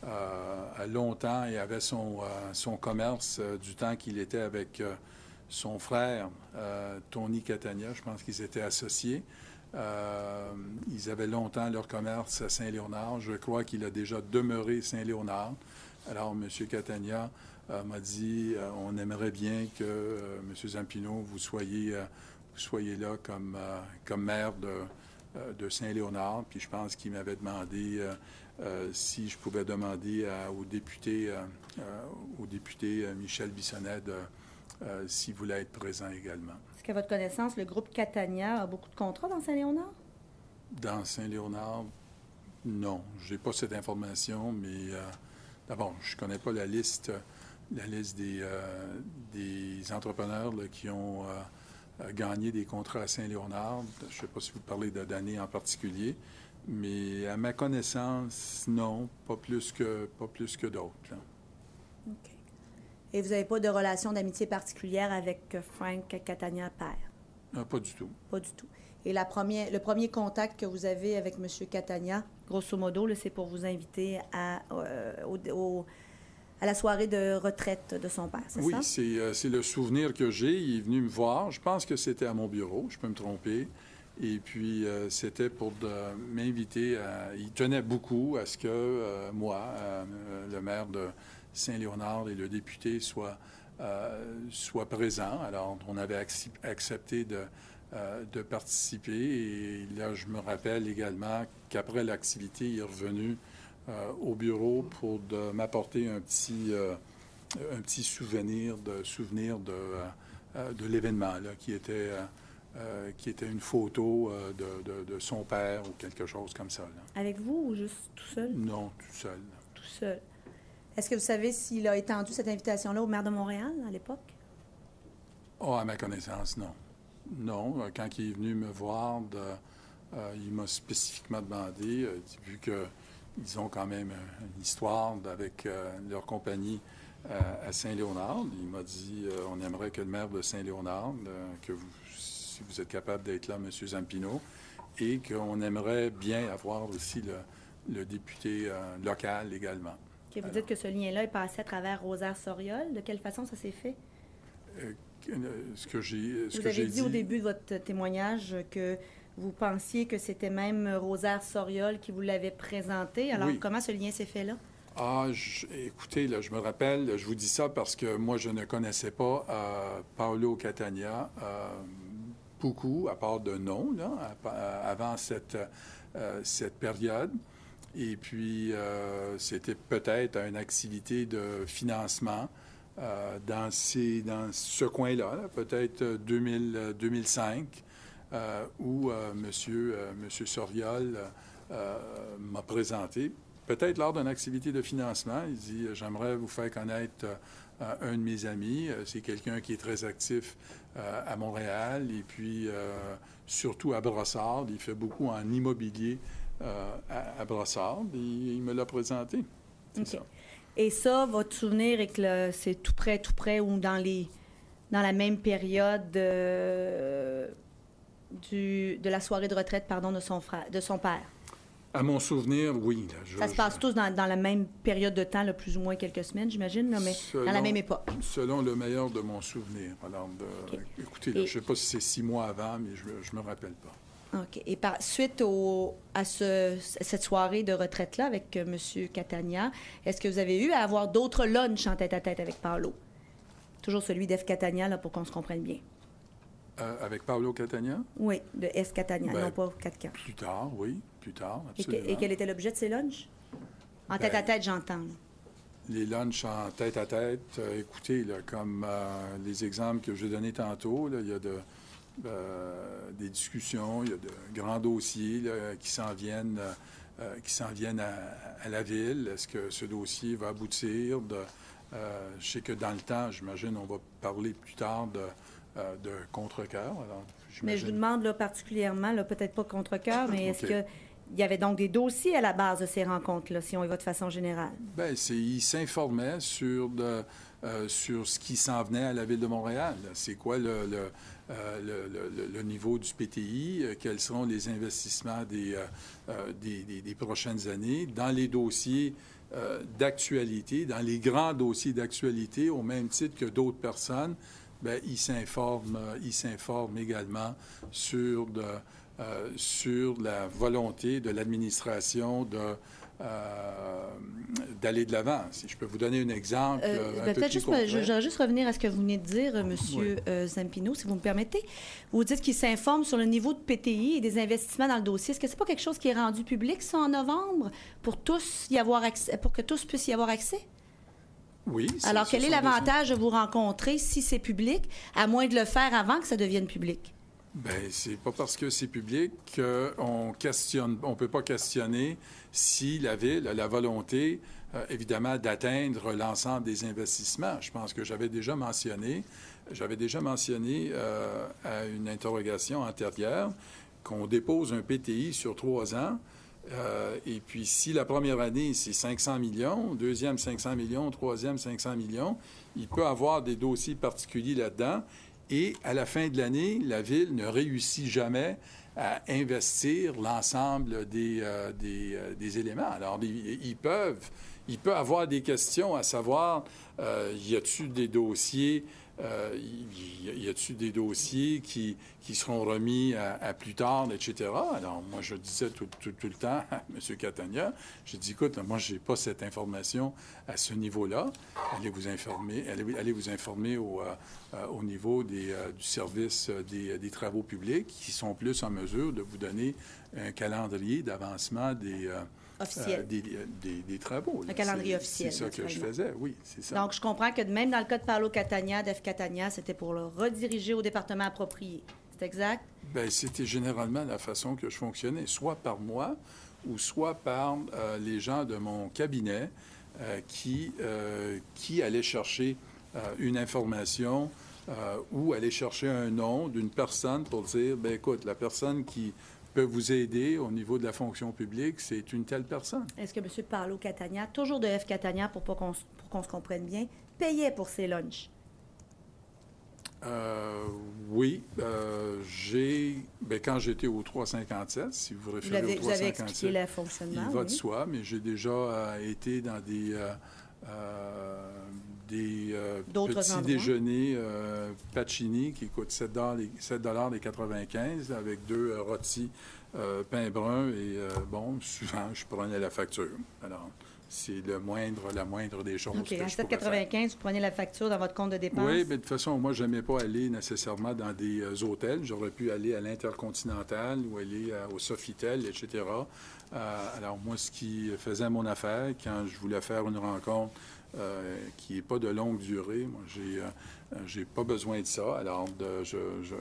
euh, a longtemps et avait son, euh, son commerce euh, du temps qu'il était avec euh, son frère, euh, Tony Catania, je pense qu'ils étaient associés. Euh, ils avaient longtemps leur commerce à Saint-Léonard. Je crois qu'il a déjà demeuré Saint-Léonard. Alors, M. Catania euh, m'a dit euh, on aimerait bien que M. Zampino, vous soyez, vous soyez là comme, comme maire de, Saint-Léonard, puis je pense qu'il m'avait demandé si je pouvais demander au député, au député Michel Bissonnette s'il voulait être présent également. Est-ce qu'à votre connaissance, le groupe Catania a beaucoup de contrats dans Saint-Léonard? Dans Saint-Léonard, non, je n'ai pas cette information, mais euh, d'abord, je ne connais pas la liste, la liste des, euh, des entrepreneurs là, qui ont euh, gagné des contrats à Saint-Léonard. Je ne sais pas si vous parlez de d'années en particulier, mais à ma connaissance, non, pas plus que, pas plus que d'autres. Et vous n'avez pas de relation d'amitié particulière avec euh, Frank Catania père? Ah, pas du tout. Pas du tout. Et la première, le premier contact que vous avez avec M. Catania, grosso modo, c'est pour vous inviter à, euh, au- au- à la soirée de retraite de son père, c'est Oui, ça? c'est euh, c'est le souvenir que j'ai. Il est venu me voir. Je pense que c'était à mon bureau. Je peux me tromper. Et puis, euh, c'était pour m'inviter à... Il tenait beaucoup à ce que euh, moi, euh, le maire de Saint-Léonard et le député soient, euh, soient présents. Alors, on avait accepté de, euh, de participer. Et là, je me rappelle également qu'après l'activité, il est revenu euh, au bureau pour m'apporter un petit, un petit souvenir de, souvenir de, de l'événement, qui était, euh, qui était une photo euh, de, de- de son père ou quelque chose comme ça. là. Avec vous ou juste tout seul? Non, tout seul. Tout seul. Est-ce que vous savez s'il a étendu cette invitation-là au maire de Montréal à l'époque? Oh, à ma connaissance, non. Non, euh, quand il est venu me voir, euh, il m'a spécifiquement demandé, euh, vu qu'ils ont quand même une histoire avec leur compagnie à Saint-Léonard, il m'a dit on aimerait que le maire de Saint-Léonard, que vous, si vous êtes capable d'être là, M. Zampino, et qu'on aimerait bien avoir aussi le, député local également. Vous dites que ce lien-là est passé à travers Rosaire Soriol. De quelle façon ça s'est fait? Euh, euh, ce que j'ai Vous que avez dit, au début de votre témoignage que vous pensiez que c'était même Rosaire Soriol qui vous l'avait présenté. Alors, Oui. comment ce lien s'est fait là? Ah, je- écoutez, là, je me rappelle, je vous dis ça parce que moi, je ne connaissais pas euh, Paolo Catania euh, beaucoup, à part de nom, là, à pa- à- avant cette, euh, cette période. Et puis, euh, c'était peut-être une activité de financement euh, dans, ce coin-là, là, peut-être euh, 2000, euh, 2005, euh, où monsieur, monsieur Soriol m'a présenté peut-être lors d'une activité de financement, il dit J'aimerais vous faire connaître un de mes amis. C'est quelqu'un qui est très actif à Montréal et puis surtout à Brossard. Il fait beaucoup en immobilier à, à Brossard et il me l'a présenté. Ça. Et ça, votre souvenir est que c'est tout près, tout près ou dans les dans la même période euh, du, de la soirée de retraite pardon, de, son frère, de son père? À mon souvenir, oui. là, je- Ça se passe tous dans, dans la même période de temps, là, plus ou moins quelques semaines, j'imagine, mais dans la Selon- même époque. Selon le meilleur de mon souvenir. Alors, de- écoutez, là, Et- je ne sais pas si c'est six mois avant, mais je ne me rappelle pas. OK. Et par suite au, à ce, cette soirée de retraite-là avec euh, M. Catania, est-ce que vous avez eu à avoir d'autres lunchs en tête-à-tête avec Paolo? Toujours celui d'F. Catania, là, pour qu'on se comprenne bien. Euh, avec Paolo Catania? Oui, de S. Catania, Ben, non pas 4 Plus tard, oui, plus tard, Et, que- absolument. et quel était l'objet de ces lunchs? En Ben, tête-à-tête, j'entends. là. Les lunchs en tête à tête, euh, écoutez, là, comme les exemples que j'ai donnés tantôt, il y a de, euh, des discussions, il y a de grands dossiers là, qui s'en viennent, euh, qui s'en viennent à, à la ville. Est-ce que ce dossier va aboutir? De, euh, je sais que dans le temps, j'imagine, on va parler plus tard de, de contre-cœur. Mais je vous demande là, particulièrement, là, peut-être pas contre cœur, mais est-ce OK. qu'il y avait donc des dossiers à la base de ces rencontres-là, si on y va de façon générale? Bien, c'est, il s'informait sur, de- euh, sur ce qui s'en venait à la Ville de Montréal. C'est quoi le, le, le- le- niveau du PTI? euh, quels seront les investissements des, euh, euh, des, des- prochaines années dans les dossiers euh, d'actualité, dans les grands dossiers d'actualité, au même titre que d'autres personnes, bien, il s'informe, euh, il s'informe également sur, de, euh, sur la volonté de l'administration de, euh, d'aller de l'avant. Si je peux vous donner un exemple. Euh, euh, ben, peu Peut-être juste, je, je juste revenir à ce que vous venez de dire, euh, Monsieur Oui. euh, Zampino, si vous me permettez. Vous dites qu'il s'informe sur le niveau de PTI et des investissements dans le dossier. Est-ce que c'est pas quelque chose qui est rendu public, ça, en novembre, pour tous y avoir accès, pour que tous puissent y avoir accès? Oui. Alors, quel est des- l'avantage de vous rencontrer si c'est public, à moins de le faire avant que ça devienne public? Ben, c'est pas parce que c'est public qu'on questionne, on peut pas questionner si la ville a la volonté, euh, évidemment, d'atteindre l'ensemble des investissements. Je pense que j'avais déjà mentionné, j'avais déjà mentionné euh, à une interrogation antérieure qu'on dépose un PTI sur trois ans. euh, et puis, si la première année, c'est 500 millions, deuxième 500 millions, troisième 500 millions, il peut avoir des dossiers particuliers là-dedans. Et à la fin de l'année, la Ville ne réussit jamais à investir l'ensemble des, euh, euh, des éléments. Alors, ils, ils peuvent, il peut avoir des questions à savoir, euh, y a-t-il des dossiers, euh, y, a-t-il des dossiers qui, qui seront remis à, plus tard, etc. Alors, moi, je disais tout, tout- tout le temps à M. Catania, j'ai dit, écoute, moi, je n'ai pas cette information à ce niveau-là. Allez vous informer, allez, vous informer au, euh, euh, au niveau des, euh, du service des, des travaux publics qui sont plus en mesure de vous donner un calendrier d'avancement des, Officiel. euh, des, des- des travaux. Un là. calendrier officiel, C'est ça que je faisais, oui, c'est ça. Donc, je comprends que même dans le cas de Paolo Catania, d'Ef Catania, c'était pour le rediriger au département approprié. C'est exact? Bien, c'était généralement la façon que je fonctionnais, soit par moi ou soit par euh, les gens de mon cabinet euh, qui, euh, qui allaient chercher euh, une information euh, ou allaient chercher un nom d'une personne pour dire, ben écoute, la personne qui peut vous aider au niveau de la fonction publique, c'est une telle personne. Est-ce que M. Paolo Catania, toujours de F. Catania, pour qu'on pour qu'on se comprenne bien, payait pour ses lunchs? Euh, oui, euh, j'ai, ben, quand j'étais au 357, si vous vous référez avez- au vous avez 357, expliqué le fonctionnement, il va oui. de soi, mais j'ai déjà euh, été dans des, euh, des euh, petits endroits? déjeuners euh, Pacini qui coûtent 7 les, 7 les 95 avec deux euh, rôtis euh, pain brun et bon, souvent je prenais la facture. Alors, c'est le moindre, la moindre des choses OK. que À je pourrais faire. 7,95, vous prenez la facture dans votre compte de dépenses? Oui, mais de toute façon, moi, je n'aimais pas aller nécessairement dans des euh, hôtels. J'aurais pu aller à l'Intercontinental ou aller euh, au Sofitel, etc. Euh, alors, moi, ce qui faisait mon affaire, quand je voulais faire une rencontre euh, qui n'est pas de longue durée, moi, j'ai euh, euh, j'ai pas besoin de ça. Alors, de- je, je-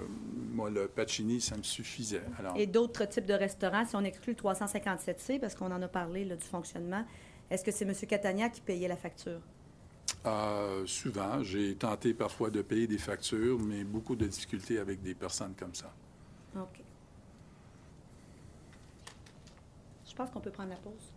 moi, le Pacini, ça me suffisait. Alors, Et d'autres types de restaurants, si on exclut le 357C, parce qu'on en a parlé là, du fonctionnement, est-ce que c'est M. Catania qui payait la facture? euh, souvent, j'ai tenté parfois de payer des factures, mais beaucoup de difficultés avec des personnes comme ça. OK. Je pense qu'on peut prendre la pause.